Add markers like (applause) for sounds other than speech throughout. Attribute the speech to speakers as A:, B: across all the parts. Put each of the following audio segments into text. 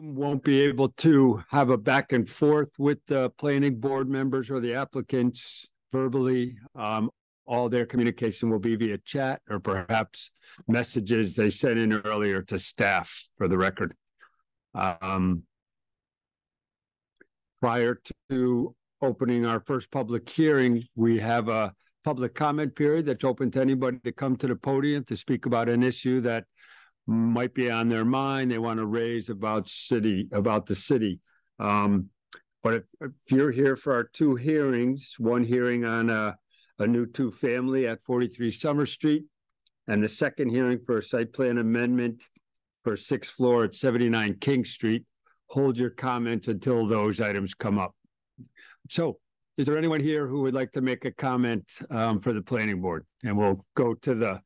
A: won't be able to have a back and forth with the planning board members or the applicants verbally. Um, all their communication will be via chat or perhaps messages they sent in earlier to staff for the record. Um, prior to opening our first public hearing, we have a public comment period that's open to anybody to come to the podium to speak about an issue that might be on their mind, they want to raise about city, about the city. Um, but if, if you're here for our two hearings, one hearing on a, a new two-family at forty-three Summer Street, and the second hearing for a site plan amendment for sixth floor at seventy-nine King Street, hold your comments until those items come up. So is there anyone here who would like to make a comment um, for the planning board? And we'll go to the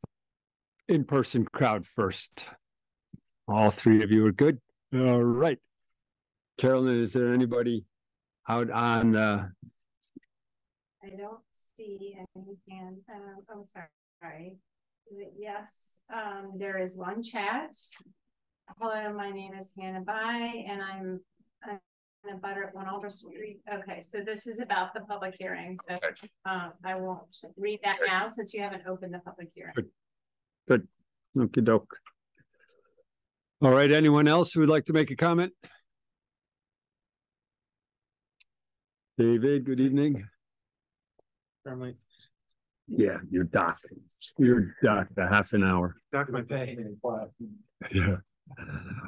A: in-person crowd first. All three of you are good. All right. Carolyn, is there anybody out on uh
B: I don't see any hand, um, I'm sorry. Yes, um, there is one chat. Hello, my name is Hannah Bai and I'm an abutter at One Alder Street. Okay, so this is about the public hearing, so um, I won't read that now since you haven't opened the public hearing.
A: Good. Good. Okey doke. All right, anyone else who would like to make a comment? David, good evening.
C: Firmly.
A: Yeah, you're docked. You're docked a half an hour.
C: Dock my pay.
A: Yeah.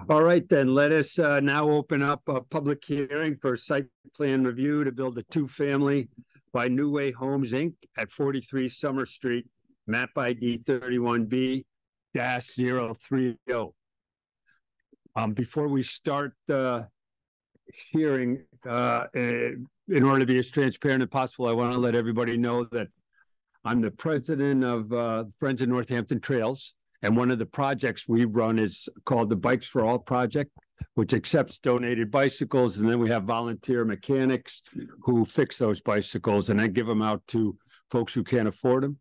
A: All right, then let us uh now open up a public hearing for site plan review to build a two-family by New Way Homes, Inc. at forty-three Summer Street, map ID thirty-one B dash zero three oh. Um, before we start the hearing, uh, eh, in order to be as transparent as possible, I want to let everybody know that I'm the president of uh Friends of Northampton Trails. And one of the projects we run is called the Bikes for All Project, which accepts donated bicycles. And then we have volunteer mechanics who fix those bicycles and then give them out to folks who can't afford them.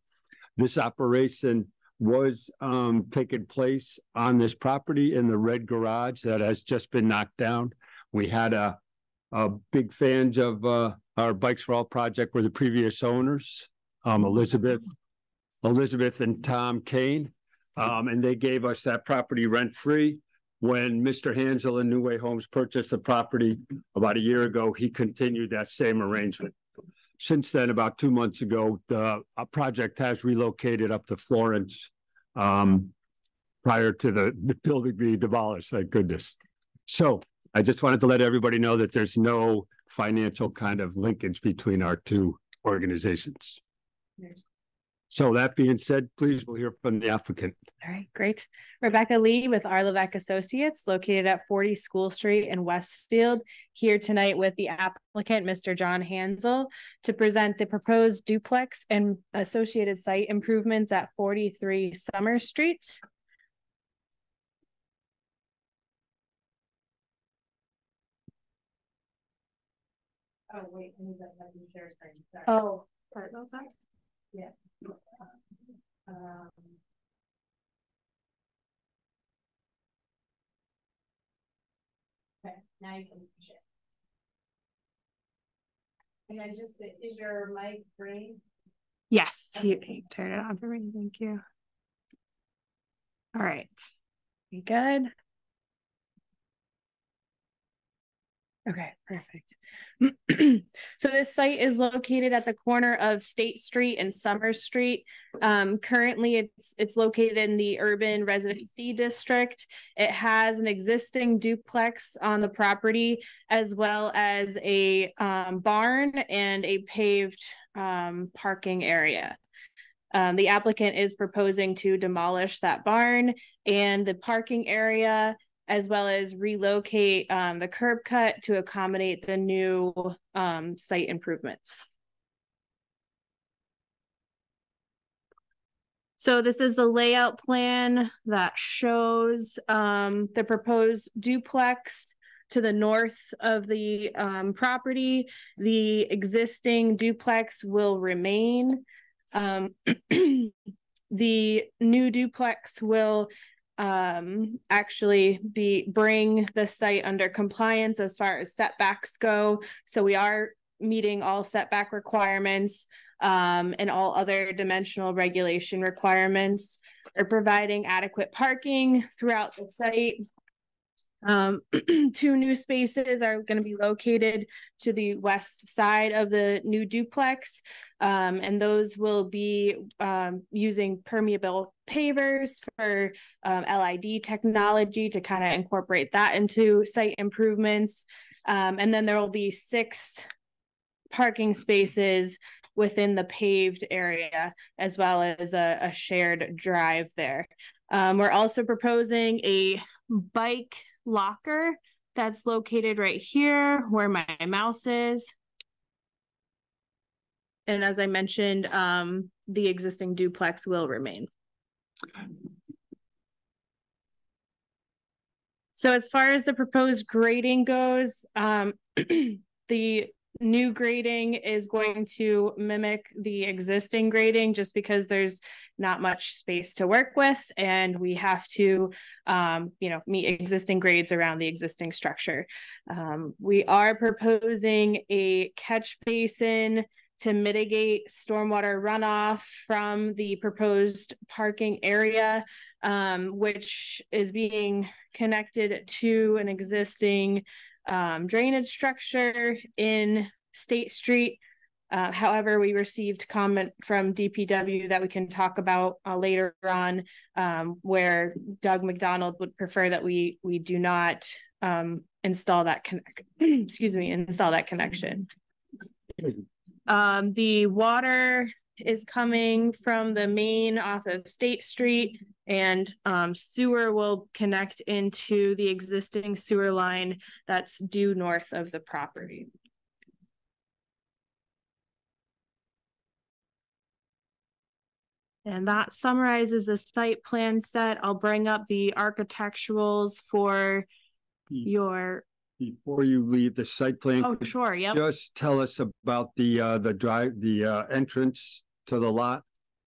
A: This operation was um, taking place on this property in the red garage that has just been knocked down. We had a, a big fans of uh, our Bikes for All project were the previous owners, um, Elizabeth, Elizabeth and Tom Kane. Um, and they gave us that property rent free. When Mr. Hansel and New Way Homes purchased the property about a year ago, he continued that same arrangement. Since then, about two months ago, the uh, project has relocated up to Florence um, prior to the, building being demolished, thank goodness. So I just wanted to let everybody know that there's no financial kind of linkage between our two organizations.
B: There's-
A: So that being said, please we'll hear from the applicant.
D: All right, great. Rebecca Lee with R. Levesque Associates located at forty School Street in Westfield. Here tonight with the applicant, Mr. John Hansel, to present the proposed duplex and associated site improvements at forty-three Summer Street.
B: Oh, wait, I need that, let me share screen, sorry.
D: Oh, sorry about that.
B: Um, Okay, now you can share. And then just, is your mic green?
D: Yes, you can turn it on for me. Thank you. All right. We good? Okay, perfect. (clears throat) So this site is located at the corner of State Street and Summer Street. Um, currently, it's it's located in the urban residency district. It has an existing duplex on the property as well as a um, barn and a paved um, parking area. Um, the applicant is proposing to demolish that barn and the parking area as well as relocate um, the curb cut to accommodate the new um, site improvements. So this is the layout plan that shows um, the proposed duplex to the north of the um, property. The existing duplex will remain. Um, (clears throat) the new duplex will um actually be bring the site under compliance as far as setbacks go. So we are meeting all setback requirements um and all other dimensional regulation requirements. Are providing adequate parking throughout the site. Um, (clears throat) two new spaces are going to be located to the west side of the new duplex. Um, and those will be um, using permeable pavers for um, LID technology to kind of incorporate that into site improvements. Um, and then there will be six parking spaces within the paved area, as well as a, a shared drive there. Um, we're also proposing a bike locker that's located right here where my mouse is. And as I mentioned, um, the existing duplex will remain. So as far as the proposed grading goes, um, (clears throat) the new grading is going to mimic the existing grading just because there's not much space to work with and we have to um, you know meet existing grades around the existing structure. Um, we are proposing a catch basin to mitigate stormwater runoff from the proposed parking area um, which is being connected to an existing um, drainage structure in State Street. Uh, however, we received comment from DPW that we can talk about uh, later on, um, where Doug McDonald would prefer that we we do not um, install that connect. (clears throat) excuse me, install that connection. Um, the water is coming from the main off of State Street and um, sewer will connect into the existing sewer line that's due north of the property. And that summarizes the site plan set. I'll bring up the architecturals for your,
A: Before you leave the site plan.
D: oh, sure, yep.
A: Just tell us about the, uh, the drive, the, uh, entrance to the lot.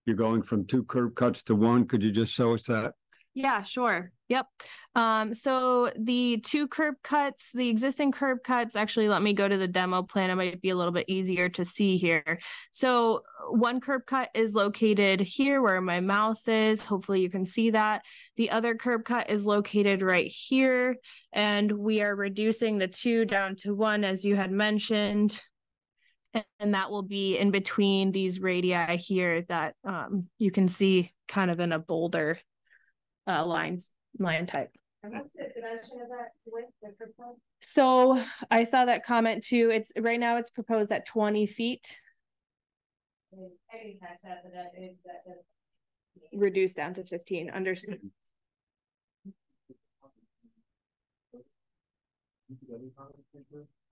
A: You're going from two curb cuts to one. Could you just show us that?
D: Yeah, sure. Yep. Um, so the two curb cuts, the existing curb cuts, actually, let me go to the demo plan. It might be a little bit easier to see here. So one curb cut is located here where my mouse is. Hopefully you can see that. The other curb cut is located right here. And we are reducing the two down to one, as you had mentioned. And that will be in between these radii here that um, you can see kind of in a bolder uh, lines, line type.
B: And what's the dimension of that width, the curb cut?
D: So I saw that comment too. It's right now it's proposed at twenty feet,
B: I didn't catch that, but that is, that is.
D: reduced down to fifteen, understood.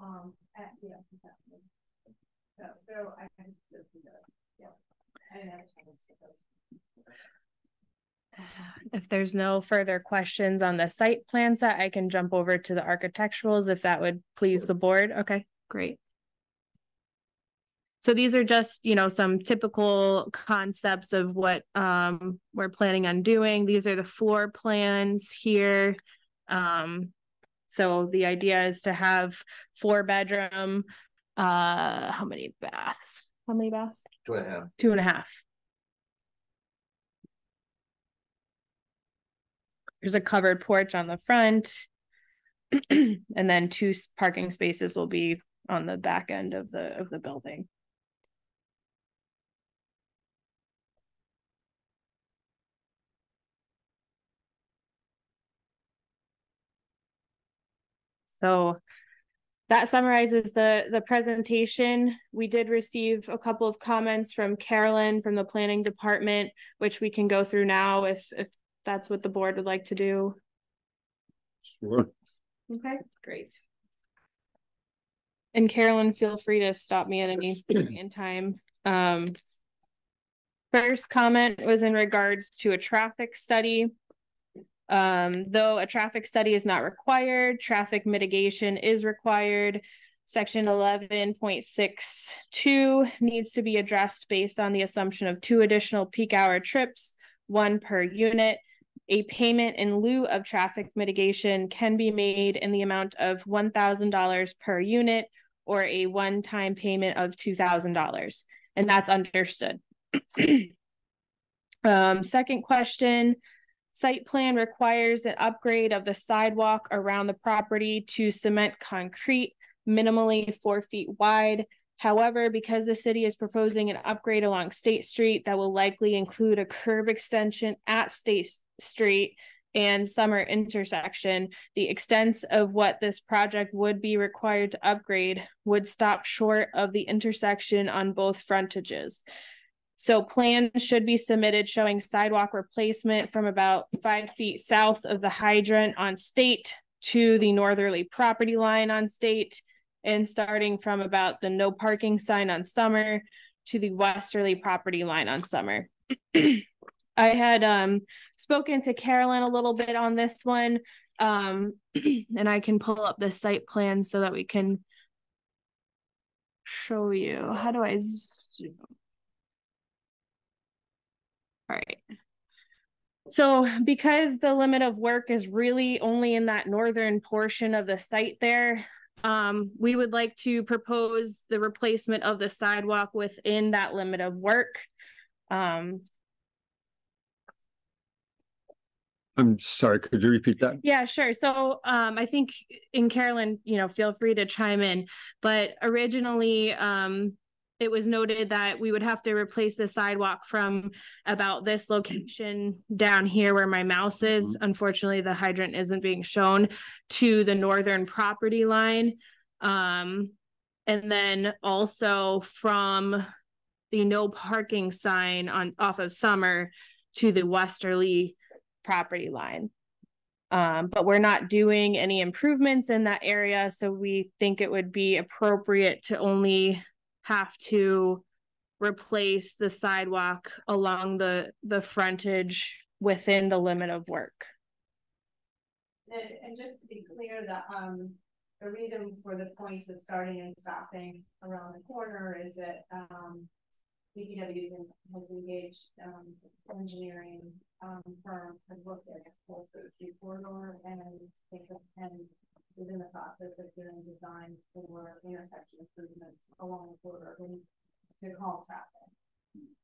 B: Um, at, yeah. So, so I can, yeah. I didn't have a chance to those.
D: If there's no further questions on the site plan set, I can jump over to the architecturals if that would please the board. Okay, great. So these are just, you know, some typical concepts of what um we're planning on doing. These are the floor plans here. Um, so the idea is to have four bedroom, uh, how many baths? How many baths?
C: Two and a half.
D: Two and a half. There's a covered porch on the front. (clears throat) And then two parking spaces will be on the back end of the, of the building. So that summarizes the, the presentation. We did receive a couple of comments from Carolyn from the planning department, which we can go through now if, if that's what the board would like to do.
A: Sure.
D: Okay, great. And Carolyn, feel free to stop me at any (clears throat) point in time. Um. First comment was in regards to a traffic study. Um, though a traffic study is not required, traffic mitigation is required. Section eleven point six two needs to be addressed based on the assumption of two additional peak hour trips, one per unit. a payment in lieu of traffic mitigation can be made in the amount of one thousand dollars per unit or a one-time payment of two thousand dollars, and that's understood. (clears throat) Um, second question, site plan requires an upgrade of the sidewalk around the property to cement concrete minimally four feet wide. However, because the city is proposing an upgrade along State Street that will likely include a curb extension at State Street and Summer intersection, the extents of what this project would be required to upgrade would stop short of the intersection on both frontages. So plans should be submitted showing sidewalk replacement from about five feet south of the hydrant on State to the northerly property line on State and starting from about the no parking sign on Summer to the westerly property line on Summer. (clears throat) I had um spoken to Carolyn a little bit on this one. Um, (clears throat) and I can pull up the site plan so that we can show you. How do I zoom? All right. So because the limit of work is really only in that northern portion of the site there, um, we would like to propose the replacement of the sidewalk within that limit of work. Um,
A: I'm sorry, could you repeat that?
D: Yeah, sure. So um I think in Carolyn, you know, feel free to chime in, but originally um it was noted that we would have to replace the sidewalk from about this location down here where my mouse is. Unfortunately, the hydrant isn't being shown to the northern property line. Um and then also from the no parking sign on off of Summer to the westerly property line. Um, but we're not doing any improvements in that area, so we think it would be appropriate to only have to replace the sidewalk along the, the frontage within the limit of work.
B: And, and just to be clear, the, um, the reason for the points of starting and stopping around the corner is that, um. DPW has engaged, um, engineering, um, firm has looked at whole street corridor and and is in the process of doing design for intersection improvements along the corridor to calm traffic.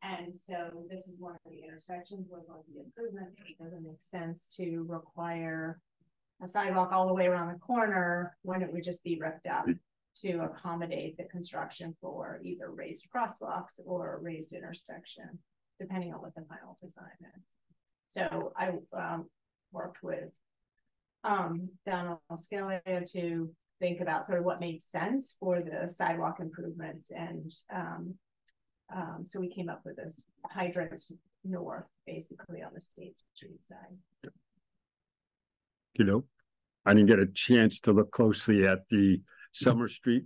B: And so this is one of the intersections where going to be improvements, it doesn't make sense to require a sidewalk all the way around the corner when it would just be ripped up to accommodate the construction for either raised crosswalks or raised intersection, depending on what the final design is. So I um worked with um Donna LaScaleia to think about sort of what made sense for the sidewalk improvements and um um, so we came up with this hydrant north, basically on the State Street side.
A: You know, I didn't get a chance to look closely at the Summer Street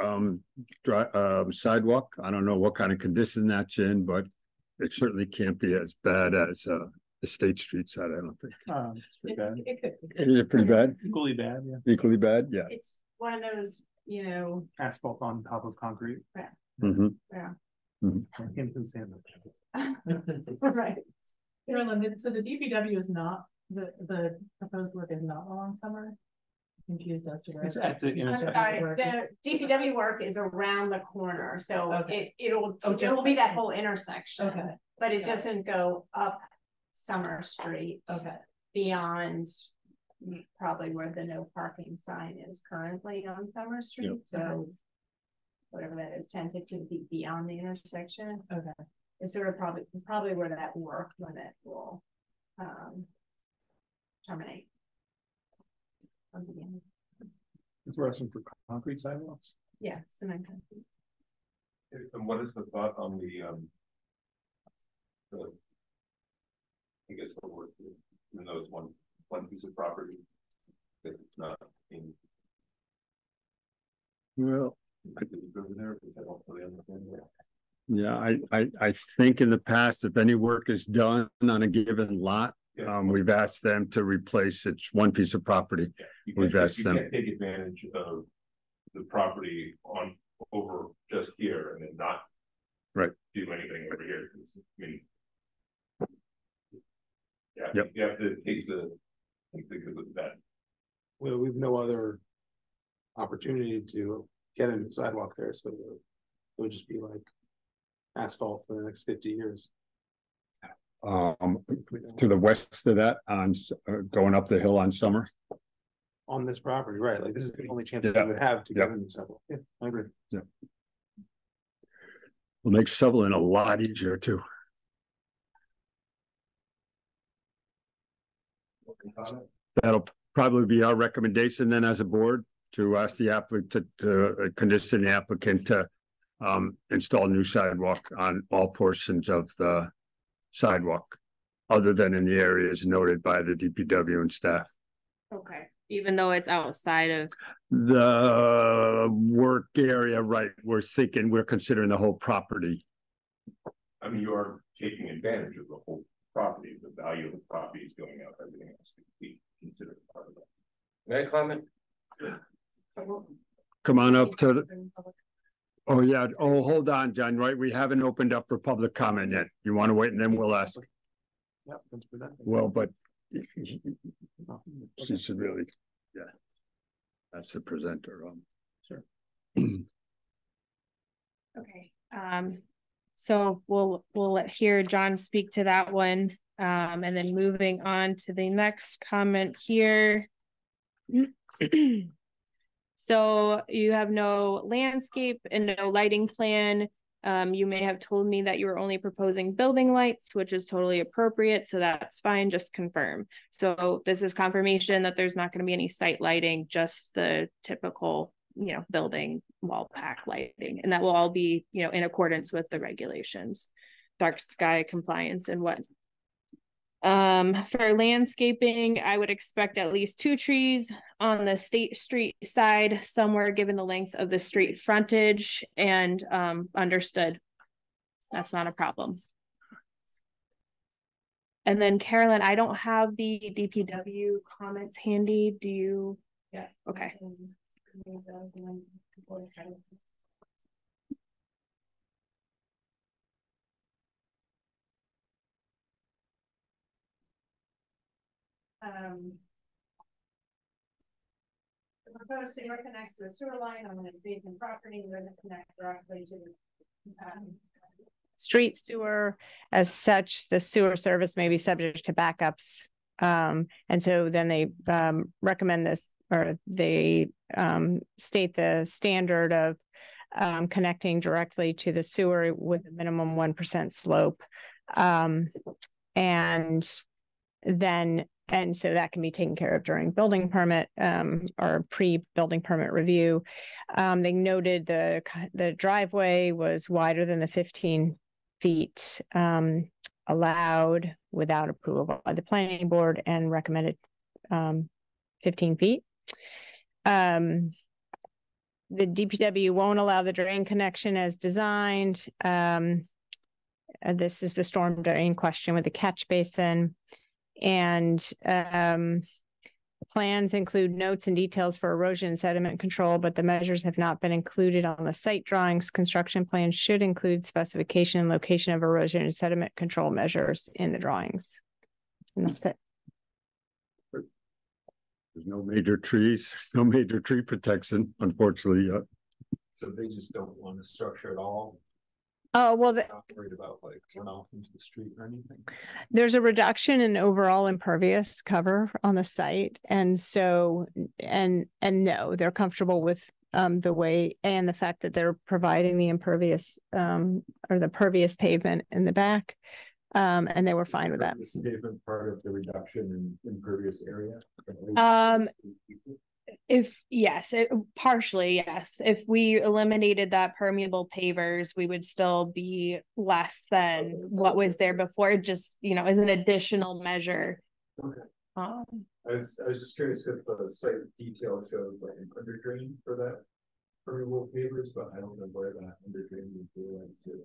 A: um dri- um sidewalk. I don't know what kind of condition that's in, but it certainly can't be as bad as uh the State Street side, I don't think.
C: Um, it's pretty bad.
B: it could,
A: Is it pretty bad?
C: Equally bad, yeah.
A: Equally bad? Yeah.
B: it's one of those, you know,
C: Asphalt on top of concrete.
A: Mhm.
C: Hinton sandwich. (laughs)
B: right.
E: Carolyn, did- so the DPW is not, the, the proposed work is not along summer? Confused as to where.
C: It's at the
B: I'm
C: intersection.
B: sorry, the DPW work is around the corner, so
E: Okay.
B: it, it'll,
E: Oh, just-
B: it'll be that whole intersection.
E: Okay,
B: But it
E: Got it.
B: doesn't go up Summer Street.
E: okay,
B: Beyond probably where the no parking sign is currently on Summer Street, so. Whatever that is, 10, 15 feet beyond the intersection
E: okay.
B: is sort of probably, probably where that work limit will, um. Terminate. From the beginning.
C: It's asking for concrete sidewalks.
B: Yeah, cement. concrete.
F: And what is the thought on the, um. The. I guess the word, even though it's one, one piece of property. It's not in,
A: Well,
F: is there, I don't really understand that.
A: yeah, I I I think in the past, if any work is done on a given lot,
F: Yeah.
A: um, we've asked them to replace it's one piece of property.
F: You
A: We've asked
F: you
A: them.
F: can't Take advantage of the property on, over just here and then not.
A: Right.
F: Do anything over here. I mean. Yeah, Yeah,
A: Yep.
F: you have to take the, take the good with the bad.
G: Well, we've no other opportunity to get a new sidewalk there, so it would just be like asphalt for the next fifty years.
A: Um, to the west of that on, uh, going up the hill on Summer.
G: On this property, right, like this is the only chance that
A: we
G: would have to get
A: Yeah.
G: a new sidewalk, yeah, I agree. Yeah.
A: Will make shoveling a lot easier too. That'll probably be our recommendation then as a board to ask the applicant to, to uh, condition the applicant to. Um, install new sidewalk on all portions of the sidewalk. Other than in the areas noted by the DPW and staff.
D: Okay. Even though it's outside of,
A: The work area, right, we're thinking, we're considering the whole property.
F: I mean, you are taking advantage of the whole property, the value of the property is going up, everything else to be considered part of that.
H: May I comment?
A: Come on up to the, oh yeah, oh, hold on, John, right, we haven't opened up for public comment yet. You want to wait and then we'll ask?
G: Yeah, that's presented.
A: Well, but (laughs) she should really, yeah. That's the presenter, um.
G: Sure. (clears throat)
D: okay, um, so we'll, we'll let hear John speak to that one. Um, and then moving on to the next comment here. (clears throat) So you have no landscape and no lighting plan. Um, you may have told me that you were only proposing building lights, which is totally appropriate, so that's fine, just confirm. So this is confirmation that there's not gonna be any site lighting, just the typical, you know, building wall pack lighting, and that will all be, you know, in accordance with the regulations. Dark sky compliance and what um, for landscaping, I would expect at least two trees on the State Street side, somewhere given the length of the street frontage and, um, understood. That's not a problem. And then Carolyn, I don't have the DPW comments handy. Do you?
I: Yeah.
D: Okay.
J: Um. The proposed sewer connects to a sewer line on an adjacent property, we're gonna connect directly to the. um,
B: street sewer. As such, the sewer service may be subject to backups. Um, and so then they, um, recommend this, or they, um, state the standard of um, connecting directly to the sewer with a minimum one percent slope. Um, and then, and so that can be taken care of during building permit, um, or pre-building permit review. Um, they noted the, the driveway was wider than the fifteen feet um allowed without approval by the planning board and recommended um fifteen feet. Um the DPW won't allow the drain connection as designed. Um uh, this is the storm drain question with the catch basin. And um plans include notes and details for erosion and sediment control, but the measures have not been included on the site drawings. Construction plans should include specification and location of erosion and sediment control measures in the drawings. And that's it.
A: There's no major trees, (laughs) no major tree protection, unfortunately, uh,
H: So they just don't want to structure at all,
B: Oh, well, the-
H: not worried about like runoff into the street or anything?
B: there's a reduction in overall impervious cover on the site. And so, and, and no, they're comfortable with um, the way and the fact that they're providing the impervious um, or the pervious pavement in the back. Um, and they were fine with that.
H: Is Pavement part of the reduction in impervious area?
D: Um, If, yes, it partially, yes. If we eliminated that permeable pavers, we would still be less than what was there before, just, you know, as an additional measure.
H: Okay.
D: Um,
H: I was, I was just curious if the site detail shows like an under drain for that permeable pavers, but I don't know where that under drain would be like to.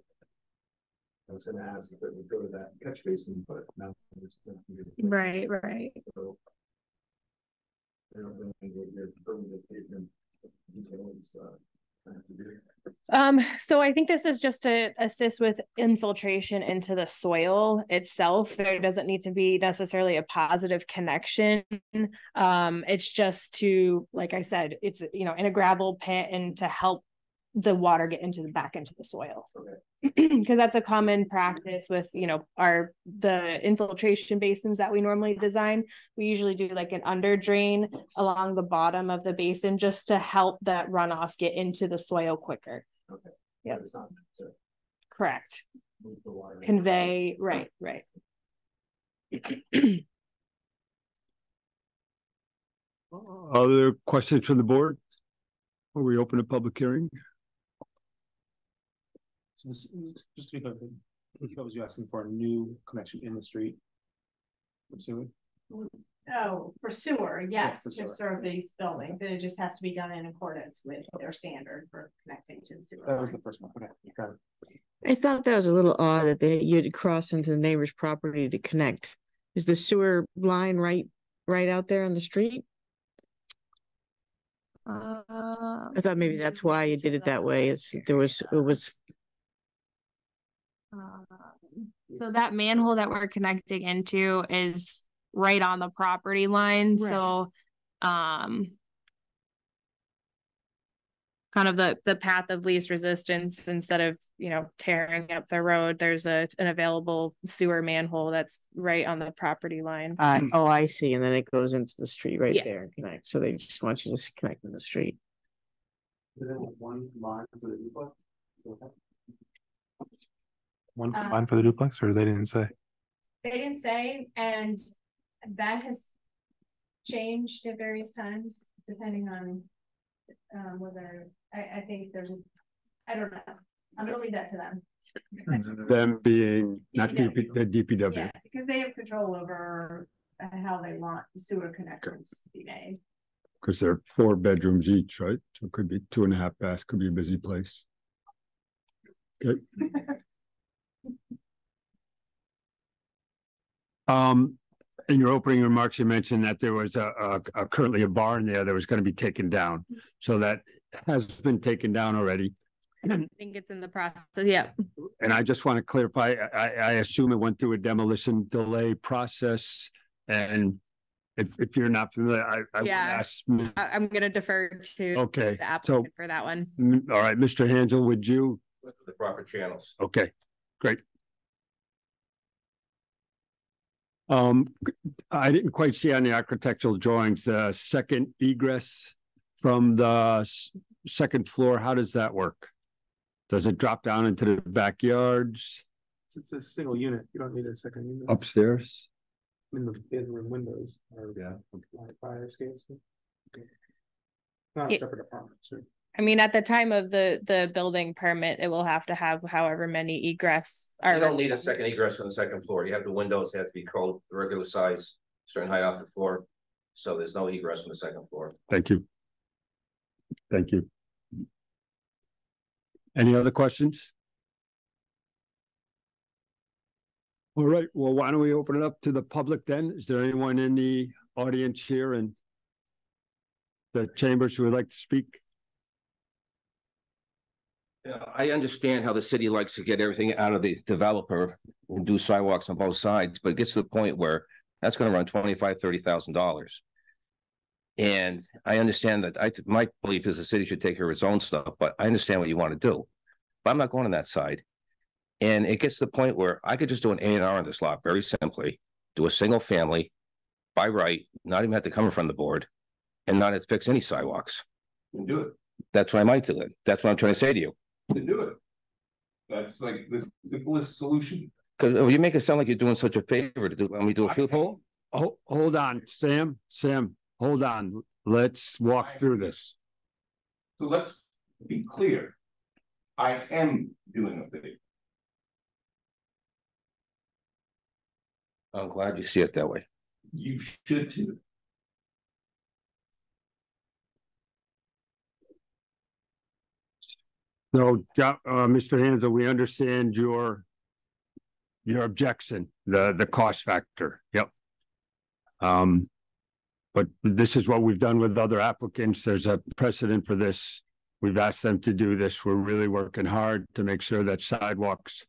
H: I was gonna ask if it would go to that catch basin, but now. there's nothing to-
D: right, right.
H: So, I don't know your permeable pavement details, uh,
D: Um, so I think this is just to assist with infiltration into the soil itself. There doesn't need to be necessarily a positive connection. Um, it's just to, like I said, it's, you know, in a gravel pit and to help the water get into the back into the soil. Because (clears throat) that's a common practice with, you know, our, the infiltration basins that we normally design. We usually do like an under drain along the bottom of the basin just to help that runoff get into the soil quicker. Yep.
F: It's not
D: Correct.
F: move the water.
D: Convey, right, right. (clears throat)
A: Other questions from the board? Before we open a public hearing?
G: So this, just to be clear, what was you asking for a new connection in the street? I'm
B: Oh, for sewer, yes,
G: for
B: to
G: sewer.
B: serve these buildings, and it just has to be done in accordance with their standard for connecting to the sewer.
G: that was
B: line.
G: the first one, okay, got it.
K: I thought that was a little odd that they, you'd cross into the neighbor's property to connect. Is the sewer line right, right out there on the street?
D: Uh,
K: I thought maybe that's why you did it that way. It's, there was, it was,
D: Um, So that manhole that we're connecting into is right on the property line,
K: Right.
D: so, um. Kind of the, the path of least resistance, instead of, you know, tearing up the road, there's a, an available sewer manhole that's right on the property line.
K: uh, oh, I see. And then it goes into the street right
D: Yeah.
K: there and connects. So they just want you to just connect in the street.
G: Is there one line for the duplex? One
B: Uh,
G: line for the duplex, or they didn't say?
B: They didn't say, and that has changed at various times, depending on um, whether, I, I think there's, a I don't know, I'm gonna leave that to them.
A: Them being not
B: DPW.
A: DP, the DPW.
B: Yeah, because they have control over how they want the sewer connections to be made.
A: Cause they're four bedrooms each, right? So it could be two and a half baths, could be a busy place. (laughs) Okay. Um, in your opening remarks, you mentioned that there was a, a, a currently a barn there that was gonna be taken down. So that has been taken down already.
D: I think it's in the process, yeah.
A: And I just want to clarify, I, I assume it went through a demolition delay process. And if, if you're not familiar, I, I would
D: Yeah.
A: ask,
D: I, I'm gonna defer to
A: okay,
D: the applicant for that one.
A: all right, Mr. Hansel, would you?
C: The proper channels.
A: Okay, great. Um, I didn't quite see on the architectural drawings, the second egress from the second floor, how does that work? Does it drop down into the backyards
G: It's, it's a single unit, you don't need a second unit.
A: upstairs?
G: In the bedroom windows are.
C: Yeah.
G: Fire escapes. Not
D: Yeah.
G: a separate apartment, sure.
D: I mean, at the time of the, the building permit, it will have to have however many egress. Are You
C: don't need a second egress on the second floor. You have the windows, they have to be called regular size, certain height off the floor. So there's no egress from the second floor.
A: Thank you. Thank you. Any other questions? All right, well, why don't we open it up to the public then? Is there anyone in the audience here and the chambers who would like to speak?
C: I understand how the city likes to get everything out of the developer and do sidewalks on both sides, but it gets to the point where that's gonna run twenty-five, thirty thousand dollars. And I understand that I, my belief is the city should take care of its own stuff, but I understand what you want to do. But I'm not going on that side. And it gets to the point where I could just do an A and R on this lot very simply, do a single family by right, not even have to come in front of the board and not have to fix any sidewalks.
F: Do it,
C: That's what I might do. That's what I'm trying to say to you.
F: Do it. That's like the simplest solution.
C: Cause you make it sound like you're doing such a favor to do, let me do a field hole.
A: Hold, hold on, Sam, Sam, hold on. Let's walk through this.
F: So let's be clear. I am doing a thing.
C: I'm glad you see it that way.
F: You should too.
A: Jo- uh, Mr. Hansel, we understand your your objection, the, the cost factor. Yep. Um, but this is what we've done with other applicants. There's a precedent for this We've asked them to do this. We're really working hard to make sure that sidewalks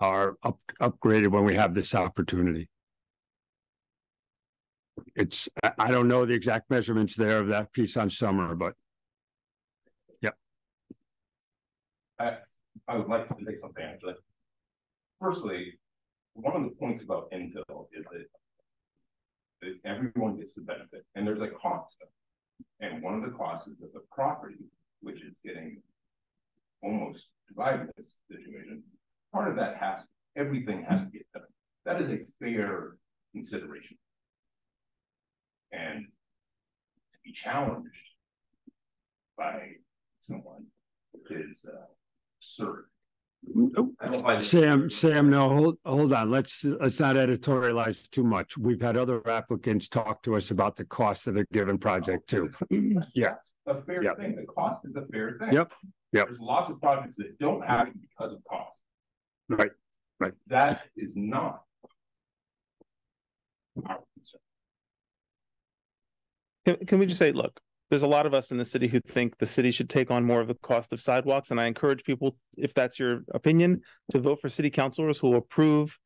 A: are up, upgraded when we have this opportunity. It's, I don't know the exact measurements there of that piece on summer, but
F: I would like to say something actually. Firstly, one of the points about infill is that. That everyone gets the benefit and there's a cost. And one of the costs is that the property, which is getting. Almost divided in this situation, part of that has, everything has to get done. That is a fair consideration. And. To be challenged. By someone is uh absurd. I don't find it-
A: Sam, Sam, no, hold, hold on. Let's, let's not editorialize too much. We've had other applicants talk to us about the cost of the given project too. Oh, yeah,
F: A fair
A: Yep.
F: thing, the cost is a fair thing.
A: Yep, yep.
F: There's lots of projects that don't happen because of cost.
A: Right. Right.
F: That is not. Our concern.
G: Can, can we just say, look, there's a lot of us in the city who think the city should take on more of the cost of sidewalks, and I encourage people, if that's your opinion, to vote for city councilors who will approve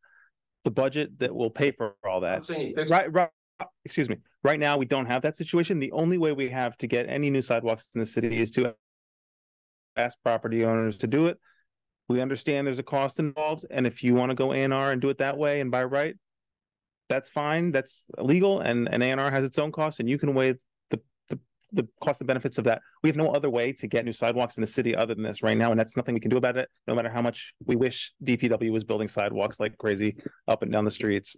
G: the budget that will pay for all that. Right, right, excuse me. Right now, we don't have that situation. The only way we have to get any new sidewalks in the city is to ask property owners to do it. We understand there's a cost involved, and if you want to go ANR and do it that way and by right, that's fine. That's legal, and ANR has its own cost, and you can weigh the cost and benefits of that. We have no other way to get new sidewalks in the city other than this right now, and that's nothing we can do about it. No matter how much we wish DPW was building sidewalks like crazy up and down the streets,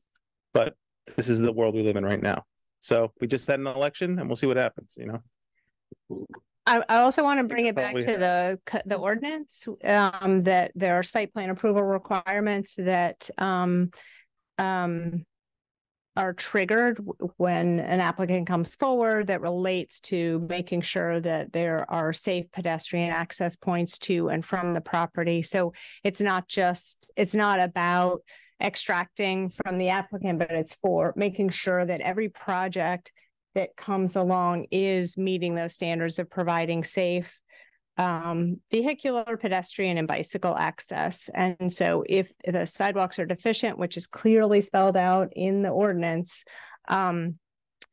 G: but this is the world we live in right now. So we just had an election, and we'll see what happens. You know.
B: I, I also want to bring it back to the, the ordinance, um, that there are site plan approval requirements that, um, um, are triggered when an applicant comes forward that relates to making sure that there are safe pedestrian access points to and from the property. So it's not just, it's not about extracting from the applicant, but it's for making sure that every project that comes along is meeting those standards of providing safe um, vehicular, pedestrian and bicycle access. And so if the sidewalks are deficient, which is clearly spelled out in the ordinance, um,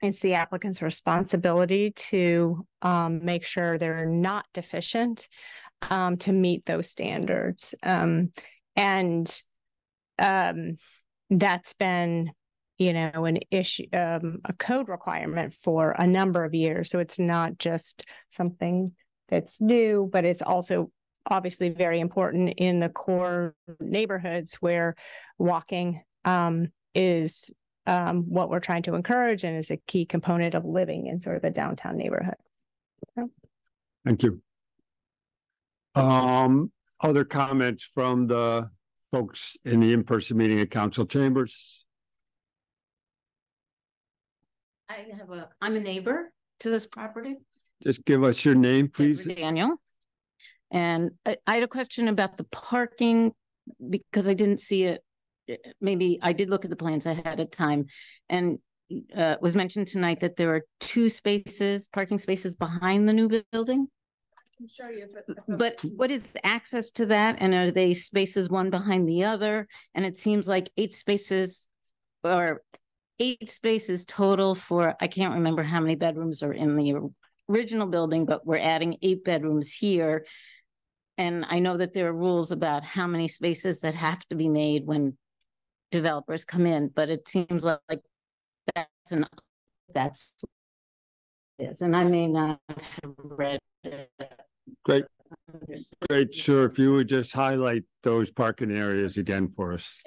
B: it's the applicant's responsibility to um, make sure they're not deficient um, to meet those standards. Um, and um, that's been you know, an issue, um, a code requirement for a number of years. So it's not just something that's new, but it's also obviously very important in the core neighborhoods where walking, um, is, um, what we're trying to encourage and is a key component of living in sort of the downtown neighborhood.
A: Thank you. Um, other comments from the folks in the in-person meeting at council chambers?
L: I have a, I'm a neighbor to this property.
A: Just give us your name, please.
L: Deborah Daniel. And I, I had a question about the parking because I didn't see it. Maybe I did look at the plans ahead of time and uh, was mentioned tonight that there are two spaces, parking spaces behind the new bu- building.
D: Can show you.
L: But what is access to that? And are they spaces one behind the other? And it seems like eight spaces or eight spaces total for, I can't remember how many bedrooms are in the original building, but we're adding eight bedrooms here. And I know that there are rules about how many spaces that have to be made when developers come in, but it seems like that's an, that's is, and I may not have read. it.
A: Great, great. Sure. If you would just highlight those parking areas again for us.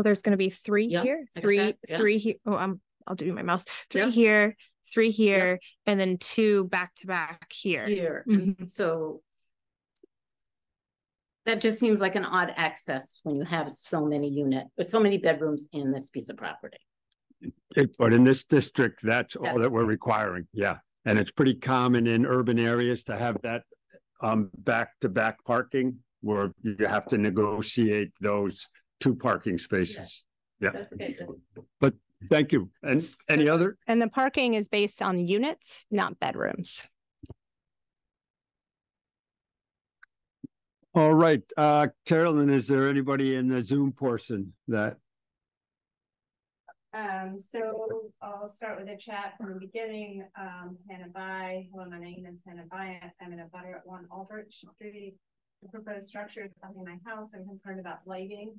D: So there's gonna be three
L: Yeah,
D: here, three,
L: that, yeah.
D: three here. Oh, I'm, I'll do my mouse. Three
L: Yeah.
D: here, three here, and then two back to back here.
L: Here,
D: Mhm.
L: so. That just seems like an odd access when you have so many unit, or so many bedrooms in this piece of property.
A: It- But in this district, that's all that we're requiring, yeah. And it's pretty common in urban areas to have that um back-to-back parking where you have to negotiate those two parking spaces. Yeah.
L: Okay,
A: Thank you. And any other?
M: And the parking is based on units, not bedrooms.
A: All right, uh, Carolyn, is there anybody in the Zoom portion that,
B: Um, so I'll start with a chat from the beginning. Um, Hannah Bai, hello, my name is Hannah Bai. I'm an abutter at one Aldrich Street. The proposed structure is behind my house. I'm concerned about lighting.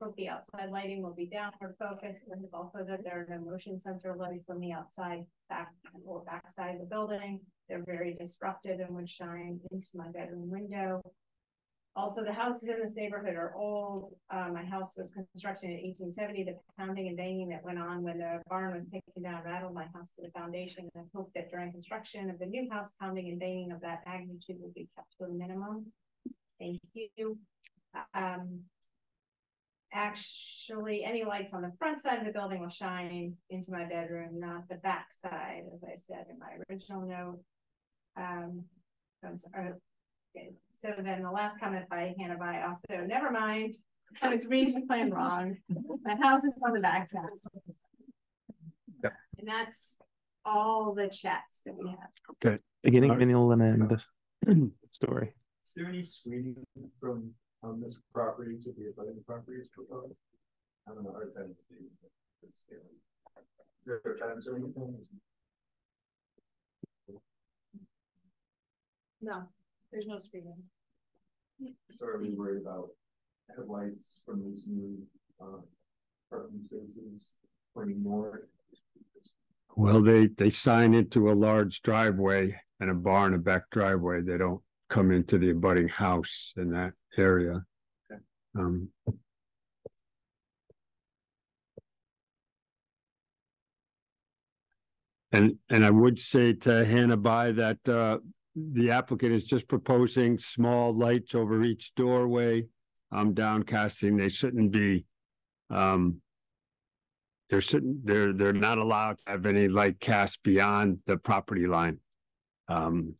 B: Hope the outside lighting will be downward focused and also that there are no motion sensor lights from the outside back or backside of the building. They're very disruptive and would shine into my bedroom window. Also, the houses in this neighborhood are old. Uh, my house was constructed in eighteen seventy. The pounding and banging that went on when the barn was taken down rattled my house to the foundation. And I hope that during construction of the new house, pounding and banging of that magnitude will be kept to a minimum. Thank you. Um, actually, any lights on the front side of the building will shine into my bedroom, not the back side, as I said in my original note. Um, I'm sorry. Okay. So then the last comment by Hannah by also, never mind, I was reading the plan wrong. My house is on the back side.
A: Yep.
B: And that's all the chats that we have. Okay.
G: Beginning,
A: Alright.
G: middle, and end story.
H: Is there any screening from, on this property to the abutting properties proposed? I don't know, our tenants do. this, you. Is there a fence or anything?
B: No, there's no screening.
H: So are we worried about headlights from these new, uh, parking spaces pointing north?
A: well, they, they sign into a large driveway and a barn, a back driveway. They don't come into the abutting house and that area.
H: Okay.
A: Um. And, and I would say to Hannah by that, uh, the applicant is just proposing small lights over each doorway. I'm downcasting, they shouldn't be, um. They're shouldn't, they're, they're not allowed to have any light cast beyond the property line. Um.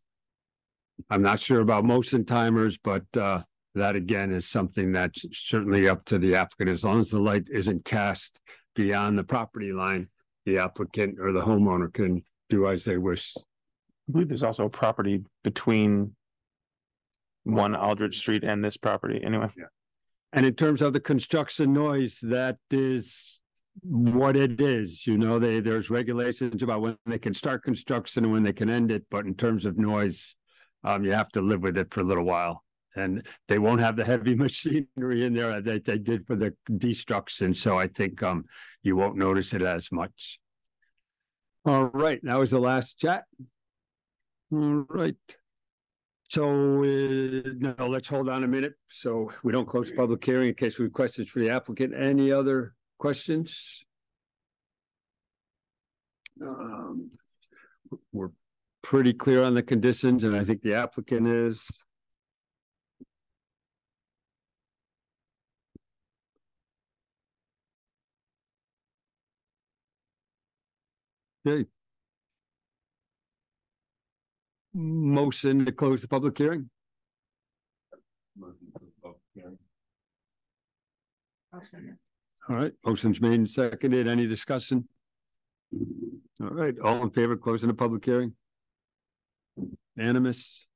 A: I'm not sure about motion timers, but, uh, that again is something that's certainly up to the applicant, as long as the light isn't cast beyond the property line. The applicant or the homeowner can do as they wish.
G: I believe there's also a property between one Aldrich Street and this property anyway. Yeah.
A: And in terms of the construction noise, that is what it is, you know, they, there's regulations about when they can start construction and when they can end it, but in terms of noise, um, you have to live with it for a little while. And they won't have the heavy (laughs) machinery in there that they did for the destruction, so I think, um, you won't notice it as much. All right, that was the last chat. All right. So, uh, no, let's hold on a minute, so we don't close public hearing in case we have questions for the applicant. Any other questions? Um, we're pretty clear on the conditions, and I think the applicant is. Okay. Motion to close the public hearing? All right, motion's made and seconded. Any discussion? All right, all in favor of closing the public hearing? Unanimous.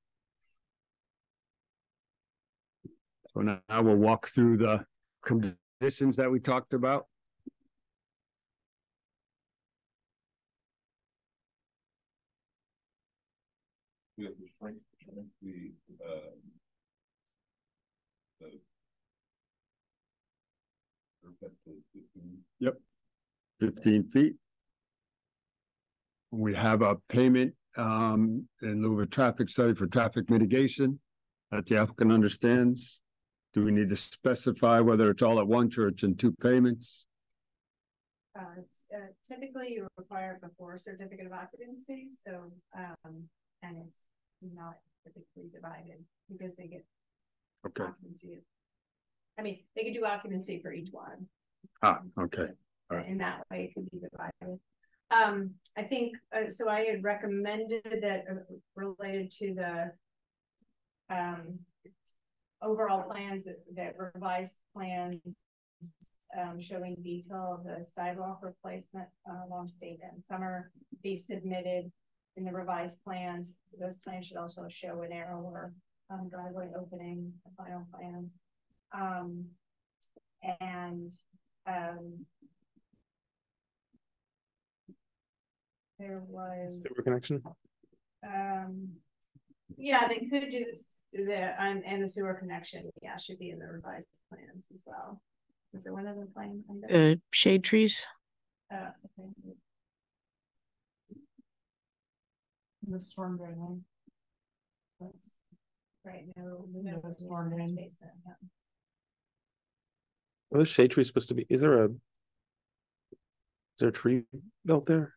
A: So now we'll walk through the conditions that we talked about.
F: We have the shrink, shrink the, uh. The. or that the- the-
A: fifteen feet. We have a payment um in lieu of a traffic study for traffic mitigation that the applicant understands. Do we need to specify whether it's all at once or it's in two payments?
B: Uh, it's, uh, typically you require before certificate of occupancy, so, um, and it's not typically divided because they get
A: Okay,
B: occupancy. I mean, they could do occupancy for each one.
A: ah, okay, All right.
B: In that way, it could be divided. Um, I think, uh, so I had recommended that uh, related to the. Um. Overall plans that, that revised plans. um, showing detail of the sidewalk replacement uh, along State and Summer be submitted in the revised plans. Those plans should also show an narrower um, driveway opening, the final plans. Um, and, um, there was.
G: Sewer connection?
B: Um, yeah, they could do this, the, and, and the sewer connection, yeah, should be in the revised plans as well. Is there one other plan? item?
K: Uh, shade trees.
B: Uh, okay.
E: The storm drain.
B: Right, now,
E: No,
B: no,
E: it's more main.
B: basin, yeah.
G: What is shade tree supposed to be? Is there a? Is there a tree built there?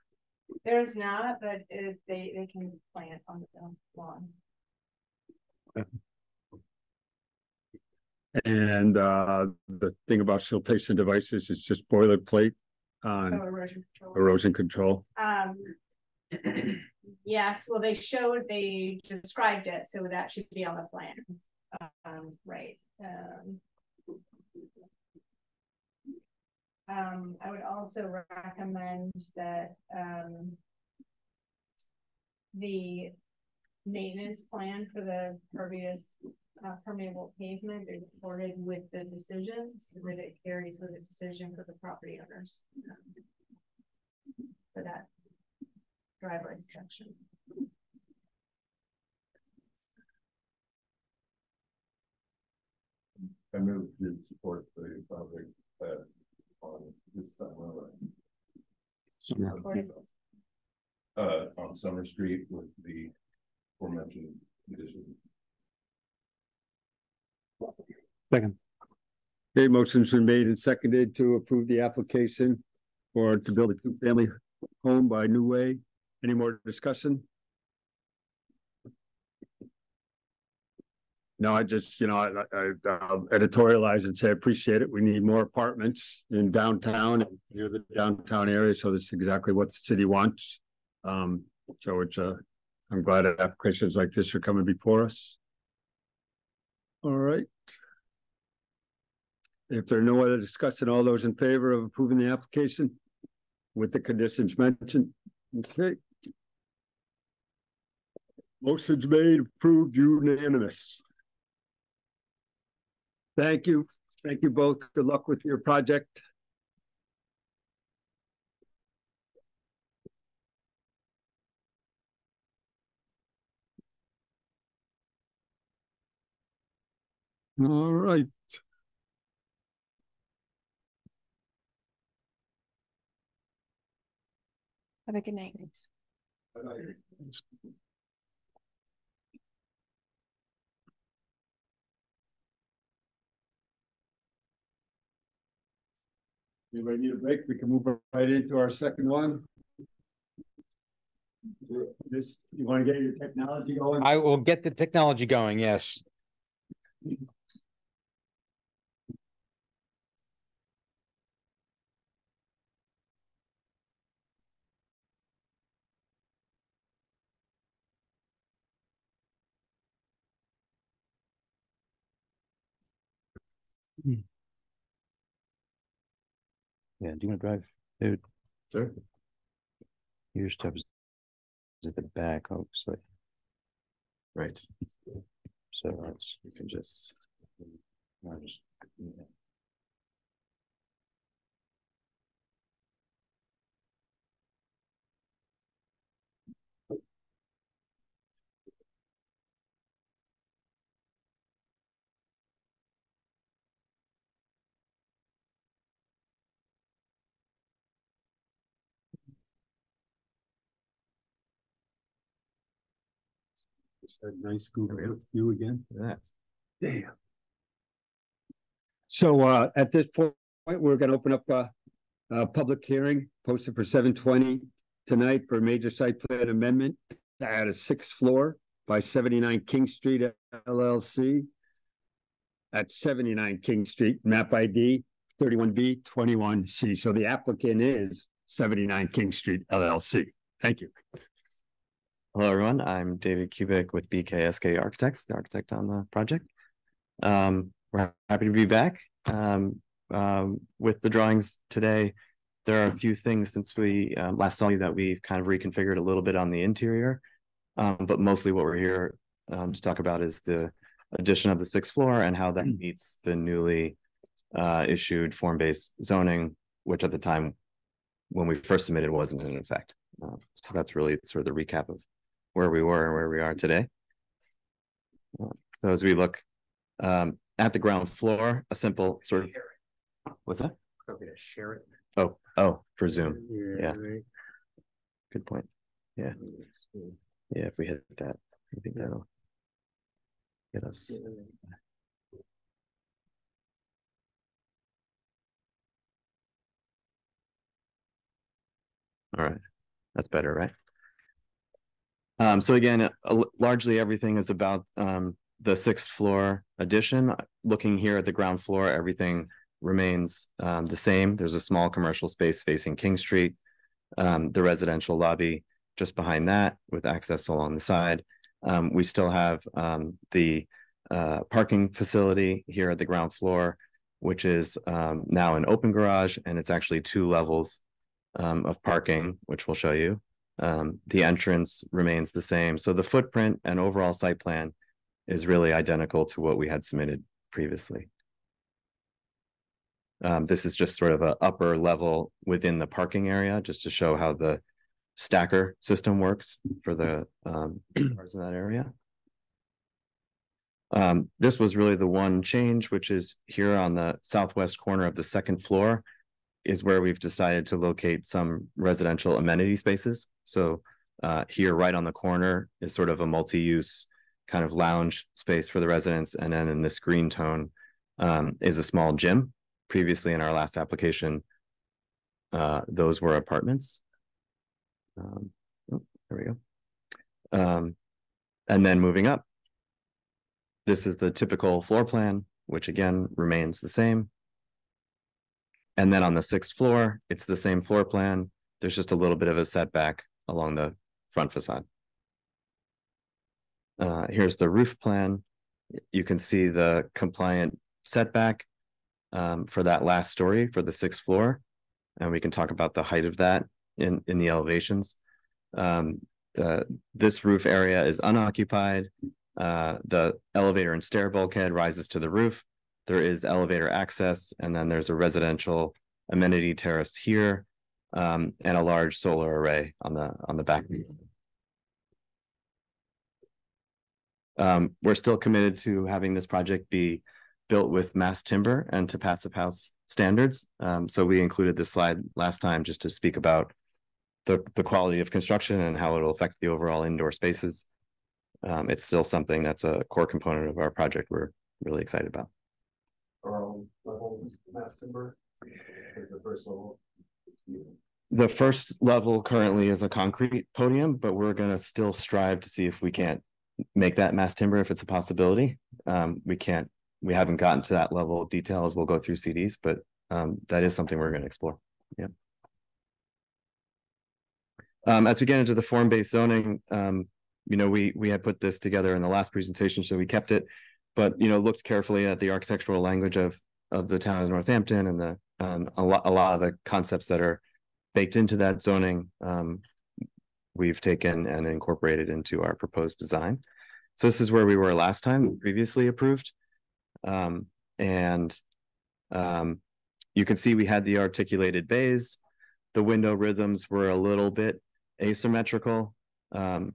B: There's not, but if they, they can plant on the lawn.
A: And uh, the thing about siltation devices is just boilerplate
B: Oh,
A: on
B: erosion control.
A: erosion control.
B: Um. (clears throat) Yes, well, they showed, they described it, so that should be on the plan. Um, right, um. Um, I would also recommend that, um. The maintenance plan for the pervious, uh, permeable pavement is recorded with the decision, so that it carries with the decision for the property owners. um, For that driveway section.
F: I move to support the project that on this time. Uh, on Summer Street with the aforementioned conditions.
G: Second.
A: Okay, motion's been made and seconded to approve the application or to build a two-family home by New Way. Any more discussion? No, I just, you know, I, I, I'll editorialize and say, I appreciate it. We need more apartments in downtown and near the downtown area. So this is exactly what the city wants. Um, so it's, uh, I'm glad that applications like this are coming before us. All right. If there are no other discussion, all those in favor of approving the application with the conditions mentioned, okay. Motion's made, approved unanimous. Thank you. Thank you both. Good luck with your project. All right.
D: Have a good night.
A: Anybody need a break? We can move right into our second one. This, you want to get your technology going?
N: I will get the technology going, yes. Yeah, do you want to drive? Dude,
A: Sure.
N: your stuff is at the back, obviously.
C: Right.
N: So that's, you can just. I'll just- yeah.
A: Just a nice Google view again.
N: For that.
A: Damn. So uh, at this point, we're gonna open up a, a public hearing posted for seven twenty tonight for a major site plan amendment to add a sixth floor by seventy-nine King Street LLC at seventy-nine King Street, map ID thirty-one B twenty-one C. So the applicant is seventy-nine King Street LLC. Thank you.
O: Hello, everyone. I'm David Kubik with BKSK Architects, the architect on the project. Um, we're happy to be back. Um, um, with the drawings today. There are a few things since we um, last saw you that we've kind of reconfigured a little bit on the interior. Um, but mostly what we're here um, to talk about is the addition of the sixth floor and how that meets the newly uh, issued form-based zoning, which at the time when we first submitted wasn't in effect. Uh, so that's really sort of the recap of where we were and where we are today. So as we look um, at the ground floor, a simple sort of, what's that?
C: Okay, share it.
O: Oh, oh, for Zoom. Yeah.
A: right.
O: Good point. Yeah. Yeah, if we hit that, I think that'll get us. All right, that's better, right? Um, so again, uh, largely everything is about um the sixth floor addition. Looking here at the ground floor, everything remains um the same. There's a small commercial space facing King Street. Um, the residential lobby just behind that with access along the side. Um, we still have um the uh parking facility here at the ground floor, which is now an open garage and it's actually two levels of parking, which we'll show you. Um, the entrance remains the same. So the footprint and overall site plan is really identical to what we had submitted previously. Um, this is just sort of a upper level within the parking area, just to show how the stacker system works for the um (clears throat) cars in that area. Um, this was really the one change, which is here on the southwest corner of the second floor is where we've decided to locate some residential amenity spaces. So uh, here, right on the corner, is sort of a multi-use kind of lounge space for the residents, and then in this green tone um, is a small gym. Previously, in our last application, uh, those were apartments. Um, oh, there we go. Um, and then moving up, this is the typical floor plan, which again remains the same. And then on the sixth floor, it's the same floor plan. There's just a little bit of a setback along the front facade. Uh, here's the roof plan. You can see the compliant setback um, for that last story for the sixth floor. And we can talk about the height of that in, in the elevations. Um, uh, this roof area is unoccupied. Uh, the elevator and stair bulkhead rises to the roof. There is elevator access, and then there's a residential amenity terrace here, um, and a large solar array on the on the back. Um, we're still committed to having this project be built with mass timber and to passive house standards. Um, so we included this slide last time just to speak about the the quality of construction and how it'll affect the overall indoor spaces. Um, it's still something that's a core component of our project. We're really excited about.
H: Levels mass timber? The first level.
O: The first level currently is a concrete podium, but we're gonna still strive to see if we can't make that mass timber if it's a possibility. Um, we can't, we haven't gotten to that level of detail as we'll go through CDs, but um, that is something we're gonna explore. Yeah. Um, as we get into the form-based zoning, um, you know, we we had put this together in the last presentation, so we kept it, but you know, looked carefully at the architectural language of of the town of Northampton and the um, a lot a lot of the concepts that are baked into that zoning. Um, we've taken and incorporated into our proposed design. So this is where we were last time, previously approved. Um, and um, you can see we had the articulated bays. The window rhythms were a little bit asymmetrical. Um,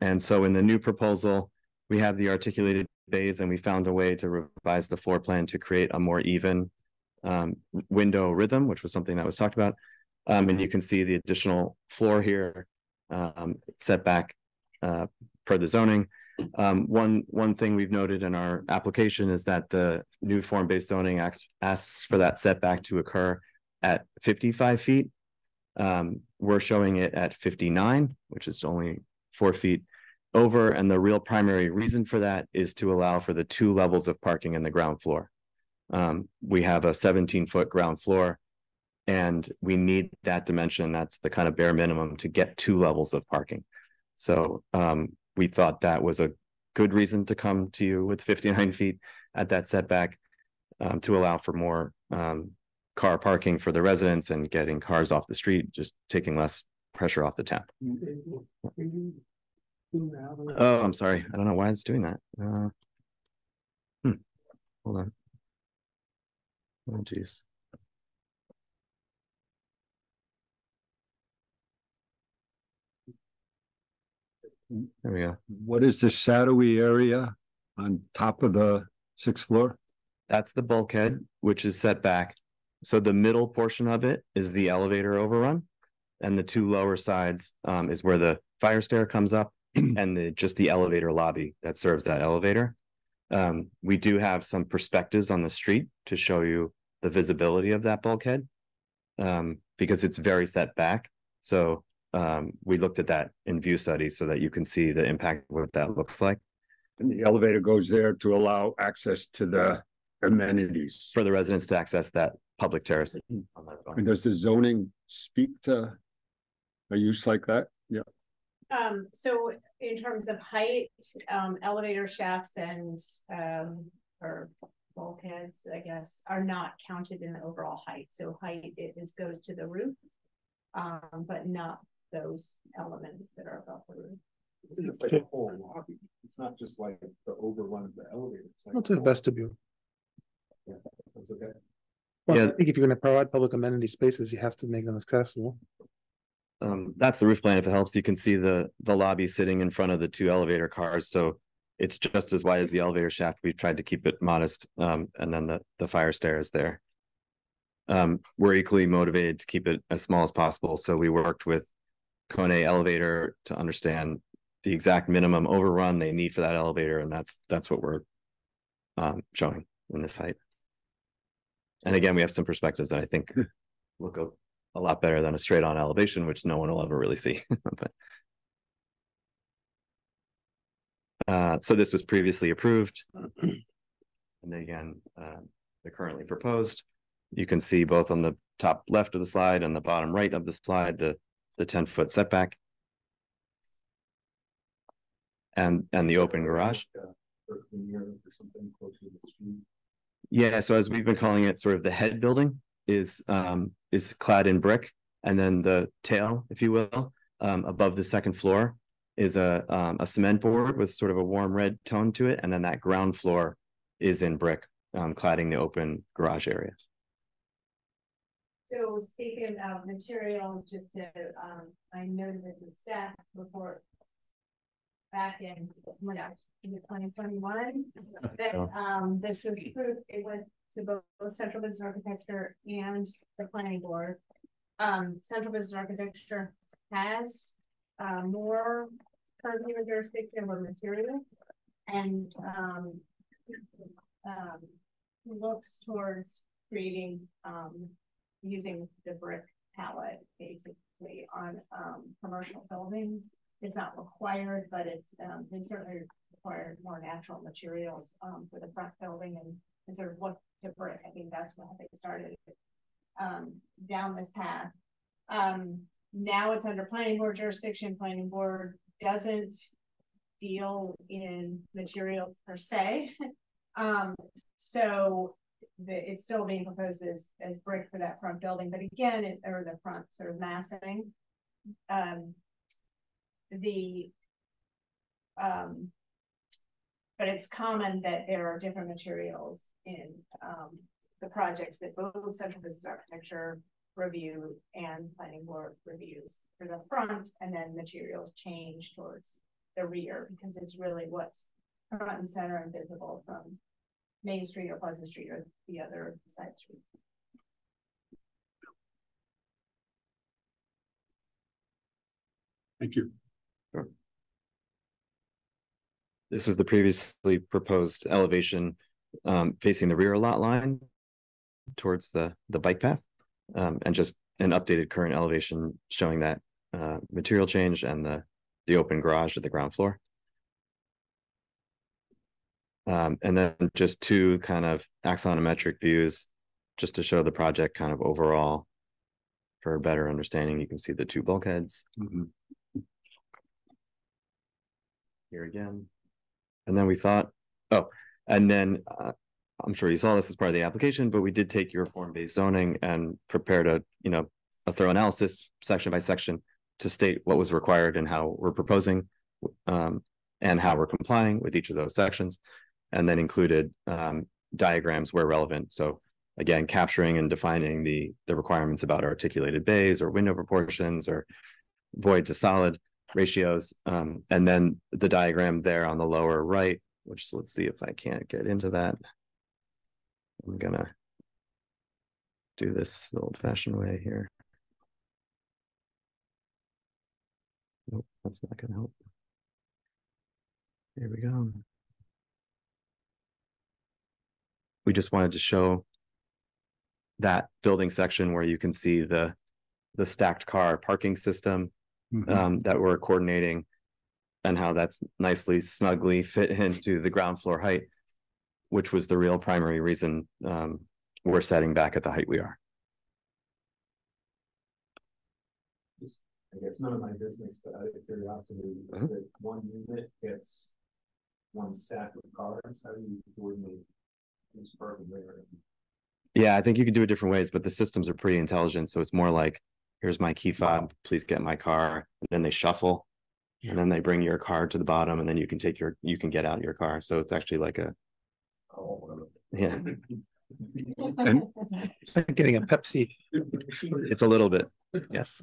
O: and so in the new proposal, we have the articulated bays and we found a way to revise the floor plan to create a more even um, window rhythm, which was something that was talked about. Um, and you can see the additional floor here um, setback uh, per the zoning. Um, one one thing we've noted in our application is that the new form-based zoning asks, asks for that setback to occur at 55 feet. Um, we're showing it at 59, which is only four feet over. And the real primary reason for that is to allow for the two levels of parking in the ground floor. Um, we have a 17 foot ground floor and we need that dimension. That's the kind of bare minimum to get two levels of parking. So um, we thought that was a good reason to come to you with 59 (laughs) feet at that setback. um, to allow for more um, car parking for the residents and getting cars off the street, just taking less pressure off the town. Oh, I'm sorry. I don't know why it's doing that. Uh, hmm. Hold on. Oh, geez. There we go.
A: What is the shadowy area on top of the sixth floor?
O: That's the bulkhead, which is set back. So the middle portion of it is the elevator overrun. And the two lower sides um is where the fire stair comes up (clears throat) and the just the elevator lobby that serves that elevator. Um, we do have some perspectives on the street to show you the visibility of that bulkhead. Um, because it's very set back. So um, we looked at that in view studies so that you can see the impact of what that looks like.
A: And the elevator goes there to allow access to the amenities.
O: for the residents to access that public terrace.
A: And does the zoning speak to a use like that? Yeah.
B: Um, so in terms of height, um, elevator shafts and, um, or bulkheads, I guess, are not counted in the overall height. So height it is goes to the roof. Um, but not those elements that are above the roof.
C: It's like a whole lobby. It's not just like the overrun of the elevator. It's like
G: Well, to the
C: whole-
G: vestibule.
C: Yeah, That's okay.
G: Well, I think if you're gonna provide public amenity spaces, you have to make them accessible.
O: Um, that's the roof plan. If it helps, you can see the, the lobby sitting in front of the two elevator cars, so. It's just as wide as the elevator shaft. We've tried to keep it modest, um, and then the, the fire stair is there. Um, we're equally motivated to keep it as small as possible, so we worked with. Kone Elevator to understand the exact minimum overrun they need for that elevator, and that's, that's what we're. Um, showing in this height. And again, we have some perspectives that I think look a, lot better than a straight on elevation, which no one will ever really see, (laughs) but. Uh, so this was previously approved. (clears throat) And again, uh, the currently proposed. You can see both on the top left of the slide and the bottom right of the slide, the, the ten foot setback. And, and the open garage. Yeah, so as we've been calling it, sort of the head building is um is clad in brick. And then the tail, if you will, um above the second floor is a um a cement board with sort of a warm red tone to it. And then that ground floor is in brick, um cladding the open garage area.
B: So speaking of materials, just to, um, I noted this in staff report. Back in, when I was in twenty twenty-one, that,
O: Oh.
B: um, this was approved, it went to both Central Business Architecture and the planning board. Um, Central Business Architecture has, uh, more purview and jurisdiction over material. And, um, um, looks towards creating, um, using the brick palette basically on um commercial buildings. It's not required, but it's um they certainly require more natural materials for the front building and and sort of what I think that's when they started um down this path. Um now it's under planning board jurisdiction. Planning board doesn't deal in materials per se. (laughs) Um so the, it's still being proposed as, as brick for that front building, but again, it, or the front sort of massing. Um. The. Um. But it's common that there are different materials in, um, the projects that both Central Business Architecture review and planning board reviews for the front, and then materials change towards the rear, because it's really what's front and center and visible from Main Street or Pleasant Street or the other side street.
A: Thank you.
O: This was the previously proposed elevation um facing the rear lot line. Towards the the bike path um and just an updated current elevation showing that uh material change and the the open garage at the ground floor. Um, and then just two kind of axonometric views, just to show the project kind of overall. For a better understanding, you can see the two bulkheads
A: Mhm.
O: here again. And then we thought, oh, and then uh, I'm sure you saw this as part of the application, but we did take your form-based zoning and prepared a, you know, a thorough analysis section by section to state what was required and how we're proposing um, and how we're complying with each of those sections. And then included um, diagrams where relevant. So again, capturing and defining the the requirements about articulated bays or window proportions or void to solid ratios. Um, and then the diagram there on the lower right, which let's see if I can't get into that. I'm gonna do this the old fashioned way here. Nope, that's not gonna help. Here we go. We just wanted to show that building section where you can see the the stacked car parking system
A: Mhm.
O: um, that we're coordinating and how that's nicely snugly fit into the ground floor height, which was the real primary reason um, we're setting back at the height we are.
H: Just, I guess none of my business, but out of curiosity,
O: Uh-huh.
H: if the one unit gets one stack of cars, how do you coordinate who's parking where?
O: Yeah, I think you could do it different ways, but the systems are pretty intelligent. So it's more like, here's my key fob, please get my car. And then they shuffle. And then they bring your car to the bottom and then you can take your, you can get out your car. So it's actually like a,
H: Oh,
O: yeah,
A: And (laughs)
G: It's like getting a Pepsi.
O: it's a little bit, yes.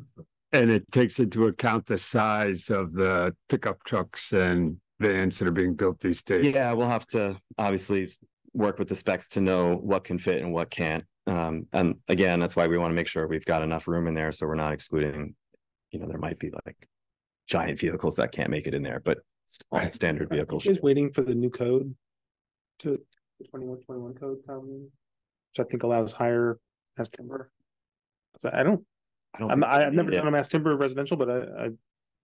A: And it takes into account the size of the pickup trucks and vans that are being built these days.
O: Yeah, we'll have to obviously work with the specs to know what can fit and what can't. Um, and again, that's why we want to make sure we've got enough room in there, so we're not excluding, you know, there might be like giant vehicles that can't make it in there, but st- standard vehicles.
G: Just waiting for the new code to the twenty-one, twenty-one code come, which I think allows higher mass timber. So I don't,
O: I don't
G: I'm, I've never
O: Yeah.
G: done a mass timber residential, but I, I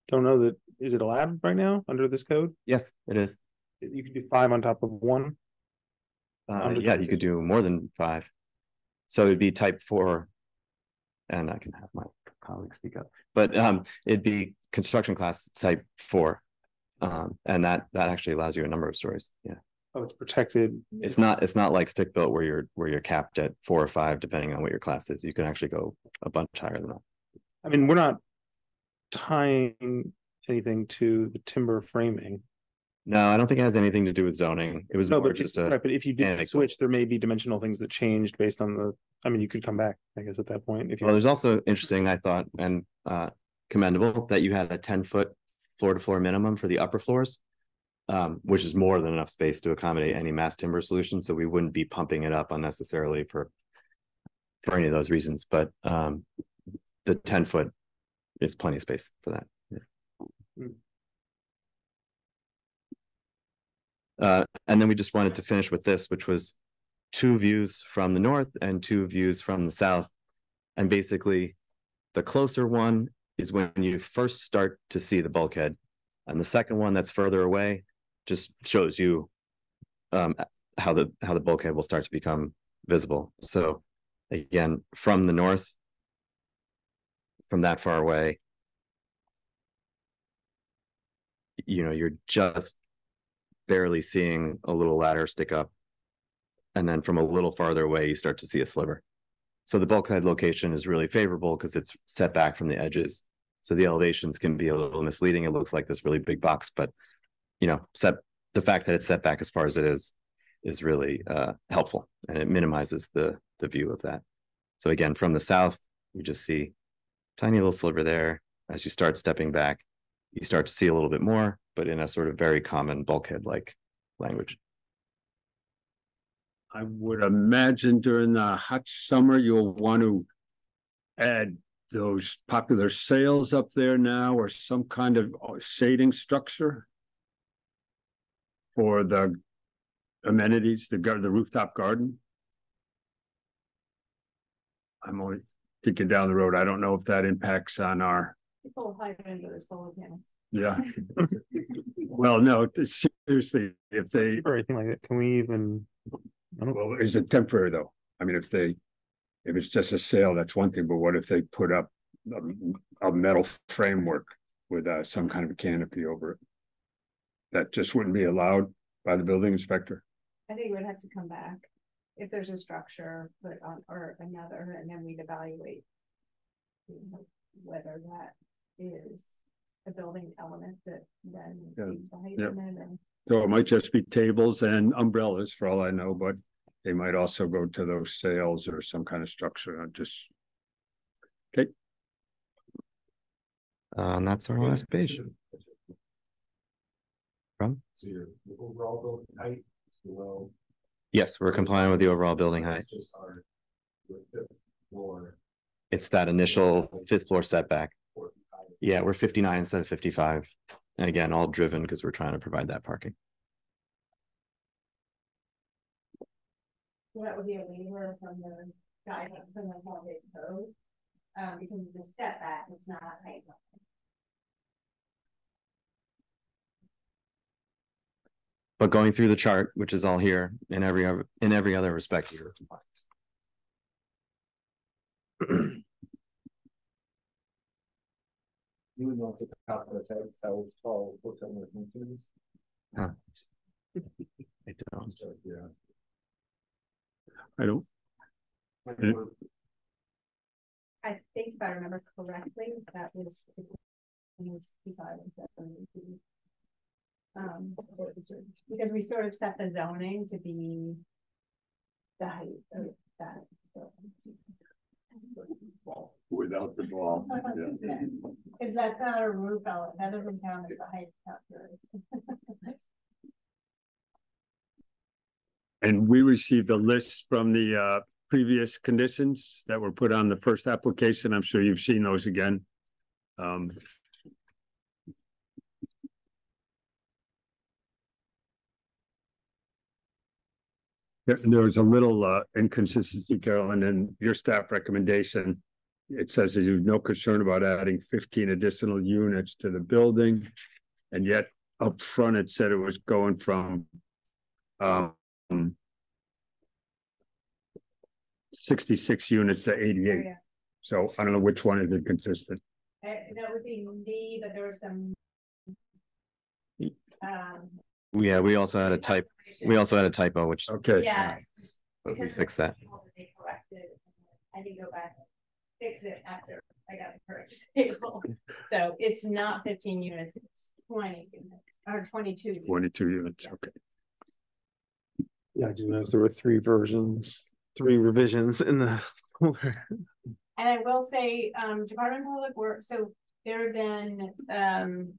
G: don't know that, is it allowed right now under this code?
O: Yes, it is.
G: You can do five on top of one.
O: Uh, yeah, you could do more than five. So it'd be type four. And I can have my colleague speak up, but um, it'd be construction class type four. Um, and that, that actually allows you a number of stories, yeah.
G: Oh, it's protected.
O: It's not, it's not like stick built where you're, where you're capped at four or five, depending on what your class is. You can actually go a bunch higher than that.
G: I mean, we're not tying anything to the timber framing.
O: No, I don't think it has anything to do with zoning. It was
G: No,
O: more
G: but
O: just a,
G: right, but if you did
O: anecdote.
G: switch, there may be dimensional things that changed based on the, I mean, you could come back, I guess, at that point, if
O: well,
G: you.
O: there's also interesting, I thought, and uh, commendable that you had a ten foot floor to floor minimum for the upper floors. Um, which is more than enough space to accommodate any mass timber solution, so we wouldn't be pumping it up unnecessarily for. For any of those reasons, but um, the ten foot is plenty of space for that. yeah. Uh, and then we just wanted to finish with this, which was two views from the north and two views from the south. And basically, the closer one is when you first start to see the bulkhead. And the second one that's further away just shows you um, how the how the bulkhead will start to become visible. So again, from the north, from that far away, you know, you're just barely seeing a little ladder stick up. And then from a little farther away, you start to see a sliver. So the bulkhead location is really favorable because it's set back from the edges. So the elevations can be a little misleading. It looks like this really big box, but you know, set the fact that it's set back as far as it is is really uh, helpful and it minimizes the the view of that. So again, from the south, you just see tiny little sliver there. As you start stepping back, you start to see a little bit more, but in a sort of very common bulkhead like language.
A: I would imagine during the hot summer, you'll want to add those popular sails up there now or some kind of uh, shading structure for the amenities, the the rooftop garden. I'm only thinking down the road. I don't know if that impacts on our,
B: People hide under the solar panels.
A: yeah. (laughs) Well, no, seriously, if they,
G: Or anything like that, can we even? I don't,
A: Well, is it temporary though? I mean, if they, if it's just a sale, that's one thing, but what if they put up a, a metal framework with uh, some kind of a canopy over it? That just wouldn't be allowed by the building inspector?
B: I think we'd have to come back. if there's a structure put on, or another, and then we'd evaluate. you know, Whether that is a building element that then
A: Yeah,
B: needs the height
A: yep.
B: limit and.
A: So it might just be tables and umbrellas for all I know, but they might also go to those sails or some kind of structure, I just. Okay,
O: Uh, and that's our last page. From?
H: So your your overall building height is below.
O: Yes, we're complying with the overall building height.
H: It's Just our. your fifth Floor.
O: It's that initial fifth floor setback.
H: 45.
O: Yeah, we're fifty-nine instead of fifty-five. And again, all driven because we're trying to provide that parking.
B: That would be a waiver from the guide from the holidays code. Um, because it's a step back, it's not a height.
O: But going through the chart, which is all here in every other, in every other respect. you're (clears throat) compliant.
H: You would know at the top of the heads how tall, what kind of functions.
O: I don't.
H: So, yeah.
A: I don't,
H: Yeah.
B: I think if I remember correctly, that was. it was 55 and 72. Um, so it was- because we sort of set the zoning to be. The height of that. building.
A: Without the ball,
B: Cause that's not a roof element, that doesn't count as a height calculation.
A: And we received a list from the uh previous conditions that were put on the first application. I'm sure you've seen those again. Um. There, there was a little uh inconsistency, Carolyn, in your staff recommendation. It says that you have no concern about adding fifteen additional units to the building. And yet up front, it said it was going from um sixty-six units to eighty-eight.
B: Yeah.
A: So I don't know which one is inconsistent.
B: Uh, that would be me, but there was some. Um.
O: Yeah, we also had a type, we also had a typo, which,
A: Okay.
B: Yeah.
O: but we
B: because
O: fixed that.
B: They corrected, I didn't go back and fix it after I got the correct table. So it's not fifteen units, it's twenty units, or twenty-two. units.
A: Twenty-two units, okay.
C: Yeah, I do notice there were three versions, three revisions in the folder.
B: And I will say, um, Department of Public Works, so there have been, um.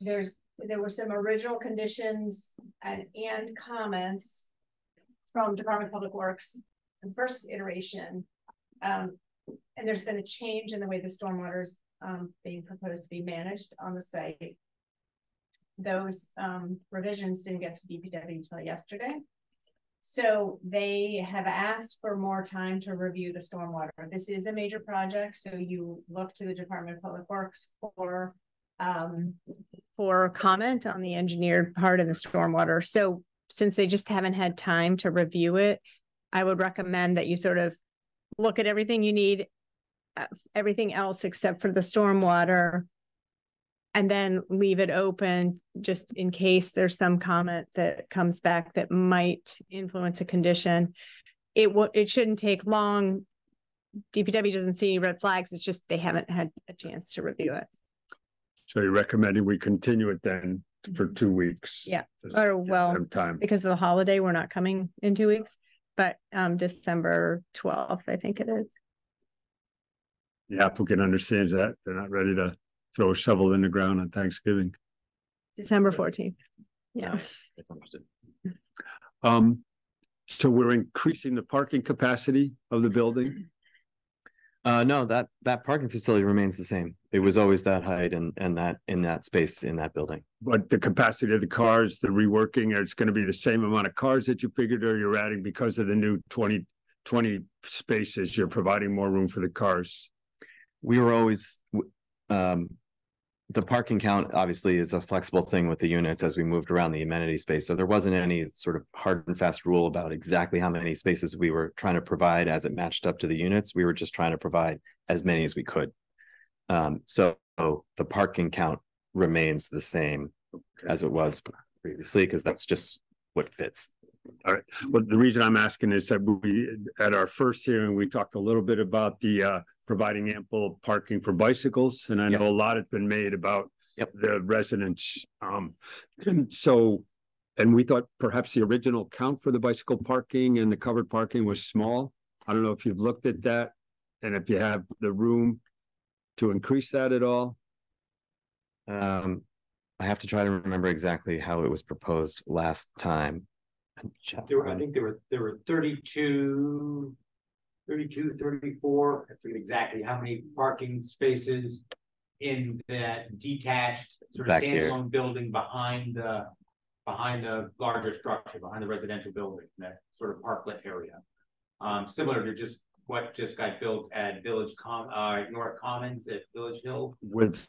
B: There's, there were some original conditions and, and comments. From Department of Public Works, the first iteration. Um, and there's been a change in the way the stormwater's, um, being proposed to be managed on the site. Those, um, revisions didn't get to DPW until yesterday. So they have asked for more time to review the stormwater. This is a major project, so you look to the Department of Public Works for. Um,
D: for comment on the engineered part of the stormwater. So since they just haven't had time to review it, I would recommend that you sort of look at everything you need, uh, everything else except for the stormwater. And then leave it open just in case there's some comment that comes back that might influence a condition. It will, it shouldn't take long. DPW doesn't see any red flags. It's just they haven't had a chance to review it.
A: So you're recommending we continue it then for two weeks?
D: Yeah.
A: Just
D: Or well,
A: Time,
D: because of the holiday, we're not coming in two weeks, but um December twelfth, I think it is.
A: the applicant understands that, they're not ready to throw a shovel in the ground on Thanksgiving.
D: December fourteenth. Yeah,
O: It's understood.
A: Um, so we're increasing the parking capacity of the building?
O: Uh, no, that, that parking facility remains the same. It was always that height and, and that, in that space in that building.
A: But the capacity of the cars, the reworking, it's gonna be the same amount of cars that you figured, or you're adding because of the new 20 20 spaces, you're providing more room for the cars?
O: We were always, um, the parking count obviously is a flexible thing with the units as we moved around the amenity space. So there wasn't any sort of hard and fast rule about exactly how many spaces we were trying to provide as it matched up to the units. We were just trying to provide as many as we could. Um, so the parking count remains the same as it was previously, because that's just what fits.
A: All right, well, the reason I'm asking is that we, at our first hearing, we talked a little bit about the uh providing ample parking for bicycles, and I know a lot has been made about
O: Yep.
A: the residents, um, and so and we thought perhaps the original count for the bicycle parking and the covered parking was small. I don't know if you've looked at that and if you have the room to increase that at all.
O: Um, I have to try to remember exactly how it was proposed last time.
P: There were, I think there were, there were 32, 32, 34. I forget exactly how many parking spaces in that detached sort of
O: Back here.
P: standalone building behind the, behind the larger structure, behind the residential building, that sort of parklet area. Um, similar to just what just got built at Village Com, uh, North Commons at Village Hill.
A: With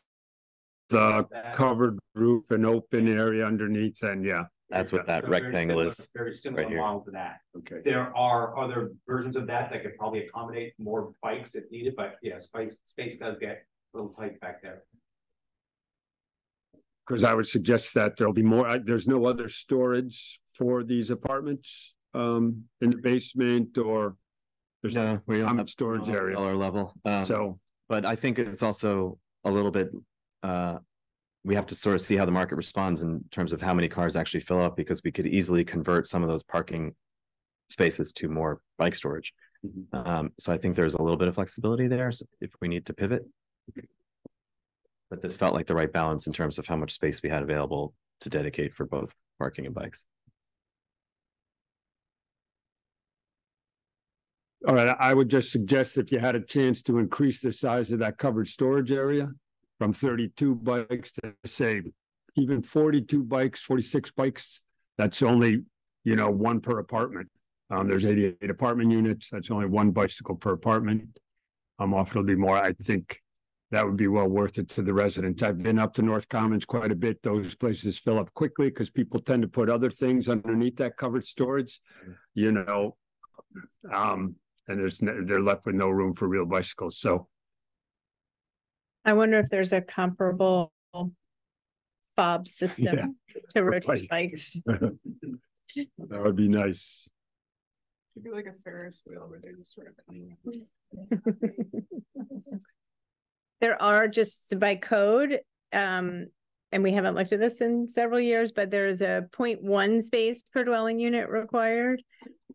A: the covered roof and open area underneath, and yeah.
O: That's what that
P: So
O: rectangle
P: similar-
O: is.
P: Very similar
O: here.
P: model to that.
A: Okay.
P: There are other versions of that that could probably accommodate more bikes if needed, but yeah, space, space does get a little tight back there.
A: Cause I would suggest that there'll be more, I- there's no other storage for these apartments, um, in the basement or. There's
O: No, we don't
A: common
O: have
A: storage area,
O: Cellar level. Um,
A: so,
O: but I think it's also a little bit, uh. We have to sort of see how the market responds in terms of how many cars actually fill up, because we could easily convert some of those parking. Spaces to more bike storage.
A: Mhm.
O: Um, so I think there's a little bit of flexibility there s- if we need to pivot. But this felt like the right balance in terms of how much space we had available to dedicate for both parking and bikes.
A: All right, I would just suggest if you had a chance to increase the size of that covered storage area. From thirty-two bikes to say even forty-two bikes, forty-six bikes, that's only, you know, one per apartment. Um, there's eighty-eight apartment units, that's only one bicycle per apartment. I'm often it'll be more, I think that would be well worth it to the residents. I've been up to North Commons quite a bit. Those places fill up quickly because people tend to put other things underneath that covered storage. You know, um, and there's, no- they're left with no room for real bicycles, so.
B: I wonder if there's a comparable fob (laughs) system to rotate
A: Right.
B: bikes. (laughs)
A: That would be nice.
E: Should be like a Ferris wheel where they're just sort of. clean. (laughs)
B: There are just by code, um, and we haven't looked at this in several years, but there is a 0.1 space per dwelling unit required.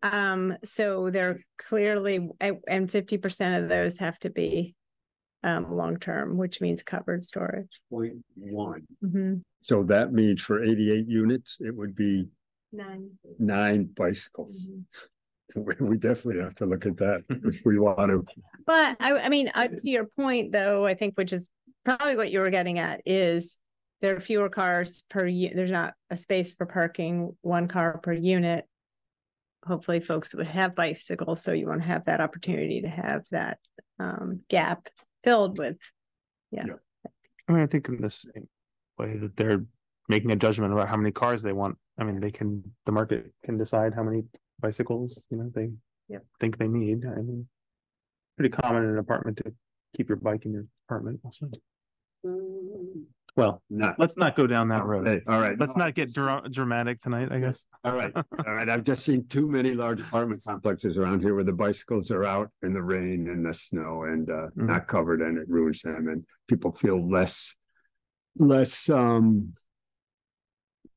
B: Um, so they're clearly, and fifty percent of those have to be um, long-term, which means covered storage.
A: Point one.
B: Mhm.
A: So that means for eighty-eight units, it would be
B: Nine.
A: nine bicycles. (laughs) We, we definitely have to look at that if we want to.
B: But I, I mean, uh, to your point, though, I think which is probably what you were getting at is there are fewer cars per, there's not a space for parking, one car per unit. Hopefully folks would have bicycles, so you won't have that opportunity to have that um gap filled with. Yeah,
G: I mean, I think in the same way that they're making a judgment about how many cars they want. I mean, they can, the market can decide how many bicycles, you know, they
B: Yep.
G: think they need. I mean, pretty common in an apartment to keep your bike in your apartment also. Well,
A: Not,
G: let's not go down that road.
A: Hey, all right.
G: Let's not get dra- dramatic tonight, I guess.
A: All right, all right. I've just seen too many large apartment complexes around here where the bicycles are out in the rain and the snow and uh
G: Mhm.
A: not covered and it ruins them and people feel less. Less um.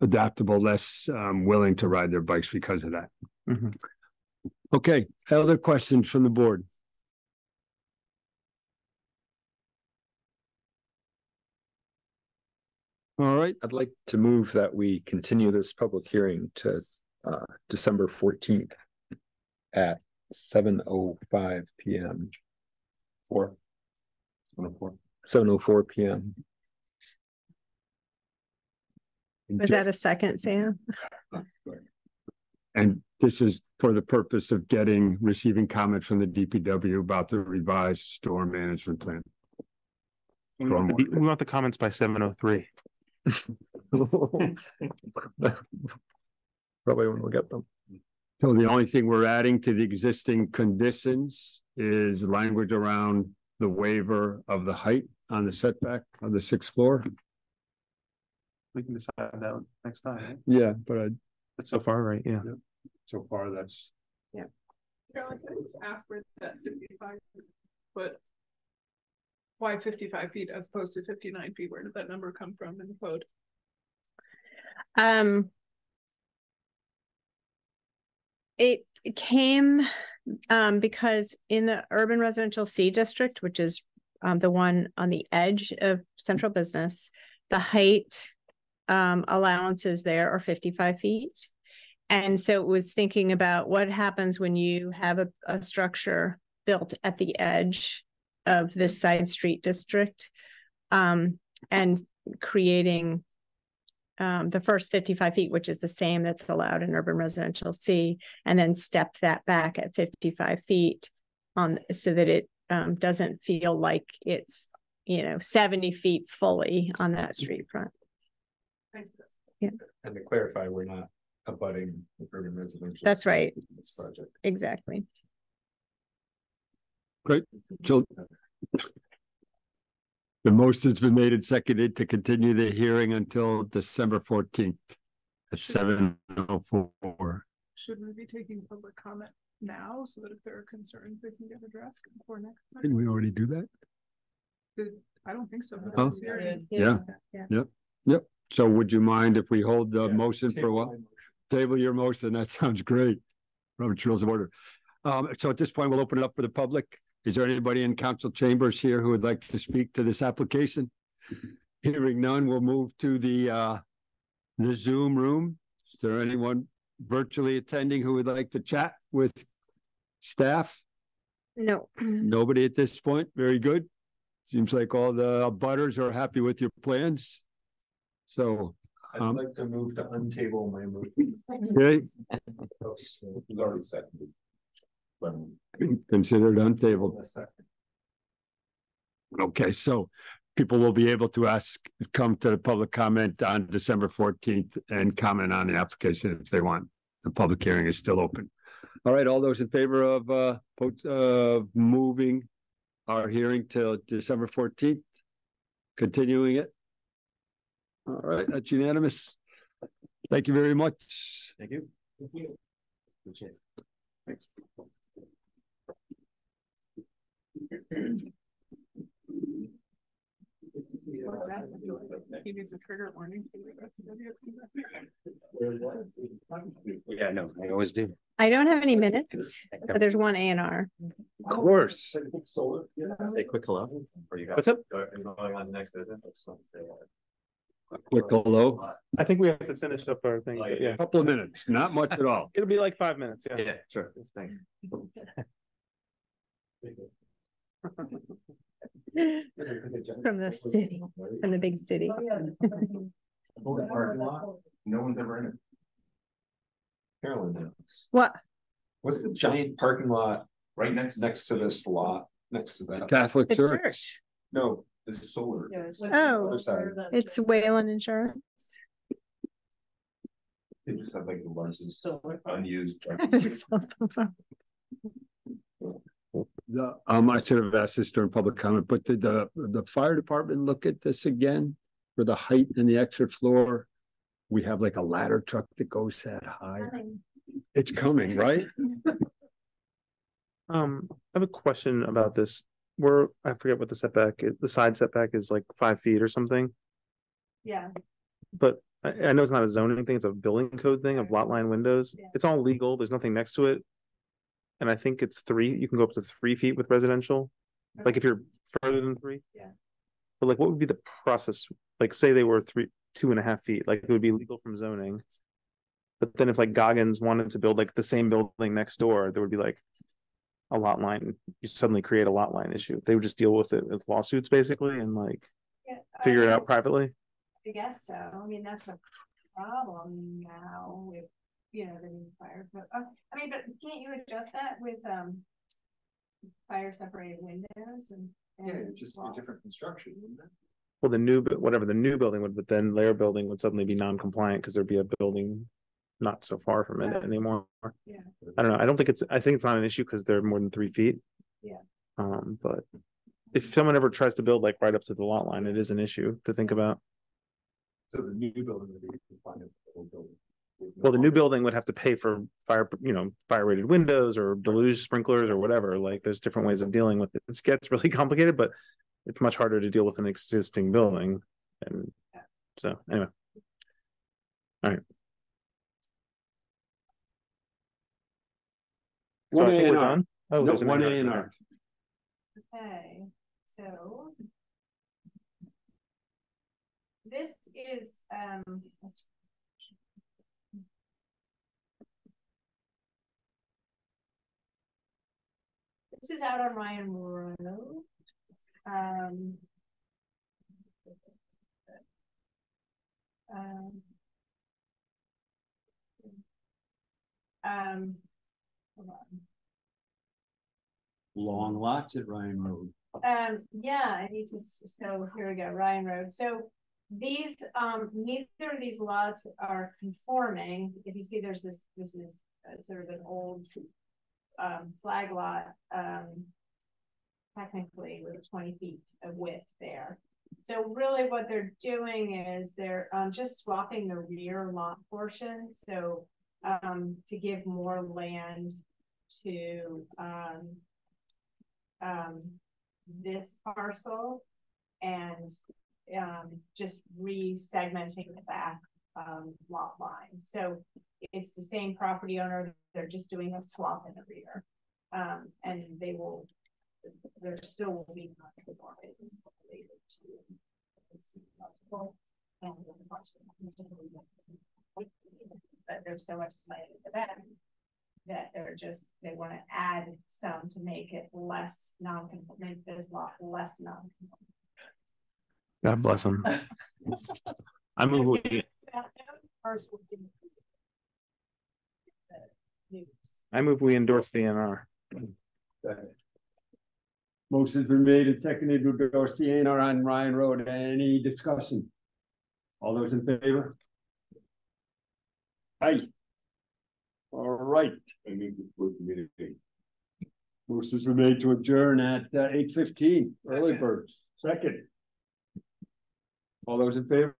A: Adaptable, less um willing to ride their bikes because of that.
G: Mhm.
A: Okay, other questions from the board? All right,
H: I'd like to move that we continue this public hearing to uh December fourteenth. At seven oh five P M. Four. Seven oh four. Seven oh four P M.
B: was that a second, Sam?
A: And this is for the purpose of getting, receiving comments from the DPW about the revised storm management plan.
G: We want the- we want the comments by seven oh three. (laughs)
H: Probably when we'll get them.
A: So the only thing we're adding to the existing conditions is language around the waiver of the height on the setback of the sixth floor.
G: We can decide that next time. right?
A: Yeah, but I,
G: That's so far, right? Yeah.
A: so far that's,
E: Carolyn, can I just ask where that fifty-five foot? Why fifty-five feet as opposed to fifty-nine feet? Where did that number come from in the code?
B: Um. It came, um, because in the urban residential C district, which is, um, the one on the edge of central business, the height. Um, allowances there are fifty-five feet. And so it was thinking about what happens when you have a, a structure built at the edge of this side street district. Um, and creating um, the first fifty-five feet, which is the same that's allowed in urban residential C, and then step that back at fifty-five feet on, so that it um, doesn't feel like it's, you know, seventy feet fully on that street front. Yeah.
H: And to clarify, we're not abutting urban residential.
B: That's right.
H: Project.
B: Exactly.
A: Great, so. The motion's been made and seconded to continue the hearing until December fourteenth at seven oh four.
E: Should we be taking public comment now so that if there are concerns, they can get addressed before next? time?
A: Didn't we already do that?
E: Did- I don't think so.
A: Oh,
E: because hearing-
A: Yeah, yep, yep. So would you mind if we hold the motion for a while? Table your motion, that sounds great. Robert Rules of Order. Um, so at this point, we'll open it up for the public. Is there anybody in council chambers here who would like to speak to this application? Hearing none, we'll move to the uh, the Zoom room. Is there anyone virtually attending who would like to chat with staff?
B: No.
A: Nobody at this point. Very good. Seems like all the abutters are happy with your plans. So,
H: I'd
A: Um,
H: like to move to untable my move.
A: okay,
F: It's already seconded. But
A: considered untabled.
H: Second.
A: Okay, so people will be able to ask, come to the public comment on December fourteenth and comment on the application if they want. The public hearing is still open. All right, all those in favor of uh, uh, moving our hearing till December fourteenth? Continuing it? All right, that's unanimous. Thank you very much.
H: Thank you. Appreciate it.
E: He needs a trigger warning. for the rest of the-
P: Yeah, no, I always do.
B: I don't have any minutes, but there's one A and R.
A: Of course.
O: Say quick hello. Or you got-
G: What's up?
O: Are going on next visit? I just want to say, uh,
A: Quick hello,
G: I think we have to finish up our thing, but yeah.
A: couple of minutes, not much at all.
G: It'll be like five minutes, yeah.
O: Yeah, sure, thanks. (laughs) (laughs)
B: From the city, from the big city. (laughs)
H: Open parking lot,
F: no one's ever in it.
H: Carolyn knows.
B: What?
H: What's the giant parking lot
F: Right next,
H: next to this lot, next to that?
A: Catholic
B: The
A: church.
B: church.
H: No,
F: it's solar.
B: Oh,
H: other side.
B: it's Whalen Insurance.
F: They just have like the largest unused. (laughs)
A: The, um, I should have asked this during public comment, but did the, the fire department look at this again? For the height and the extra floor? We have like a ladder truck that goes that high. It's coming, right? (laughs)
G: Um, I have a question about this. We're, I forget what the setback, is. the side setback is like five feet or something,
E: Yeah.
G: but I, I know it's not a zoning thing, it's a building code thing of lot line windows.
E: Yeah.
G: It's all legal, there's nothing next to it. And I think it's three, you can go up to three feet with residential, like if you're further than three.
E: Yeah.
G: But like, what would be the process? Like, say they were three, two and a half feet, like it would be legal from zoning. But then if like Goggins wanted to build like the same building next door, there would be like. A lot line, you suddenly create a lot line issue. They would just deal with it with lawsuits basically and like figure it out privately.
Q: I guess so. I mean, that's a problem now with, you know, the new fire code. Uh, I mean, but can't you adjust that with, um, fire separated windows and?
H: Yeah,
Q: and
H: just a
Q: walls?
H: different construction, wouldn't it?
G: Well, the new, bu- whatever the new building would, but then their building would suddenly be non-compliant because there'd be a building. Not so far from it
Q: Oh.
G: anymore.
Q: Yeah.
G: I don't know. I don't think it's, I think it's not an issue because they're more than three feet.
Q: Yeah.
G: Um, but. If someone ever tries to build like right up to the lot line, it is an issue to think about.
H: So the new building would be compliant with the old building.
G: Well, the new building would have to pay for fire, you know, fire rated windows or deluge sprinklers or whatever, like there's different ways of dealing with it. It gets (laughs) really complicated, but it's much harder to deal with an existing building and so anyway. All right. So
A: One A and
G: we're
A: R.
G: done? Oh,
A: Nope,
G: there's
A: one A
G: A&R.
A: and R.
B: Okay, so. This is, um. This is out on Ryan Road. Um. Um. Um. hold on.
A: Long lots at Ryan Road.
B: Um, yeah, I need to, so here we go, Ryan Road, so these, um, neither of these lots are conforming, if you see, there's this, this is uh, sort of an old. Um, flag lot, um. Technically with twenty feet of width there. So really what they're doing is they're, um, just swapping the rear lot portion, so, um, to give more land to, um. Um, this parcel and um just re-segmenting the back um lot line. So it's the same property owner, they're just doing a swap in the rear. Um, and they will, there still will be non-conformities related to this multiple and this parcel. But there's so much land at the back that they're just, they want to add some to make it less non-conform, make this lot less non-conform.
G: God bless them. (laughs) I move, we-
B: Parcel in the News.
G: I move we endorse the ANR.
A: Motion's been made and seconded to endorse the A and R on Ryan Road. Any discussion? All those in favor? Aye. All right. Motion's been made to adjourn at uh, eight fifteen, early birds, second. All those in favor?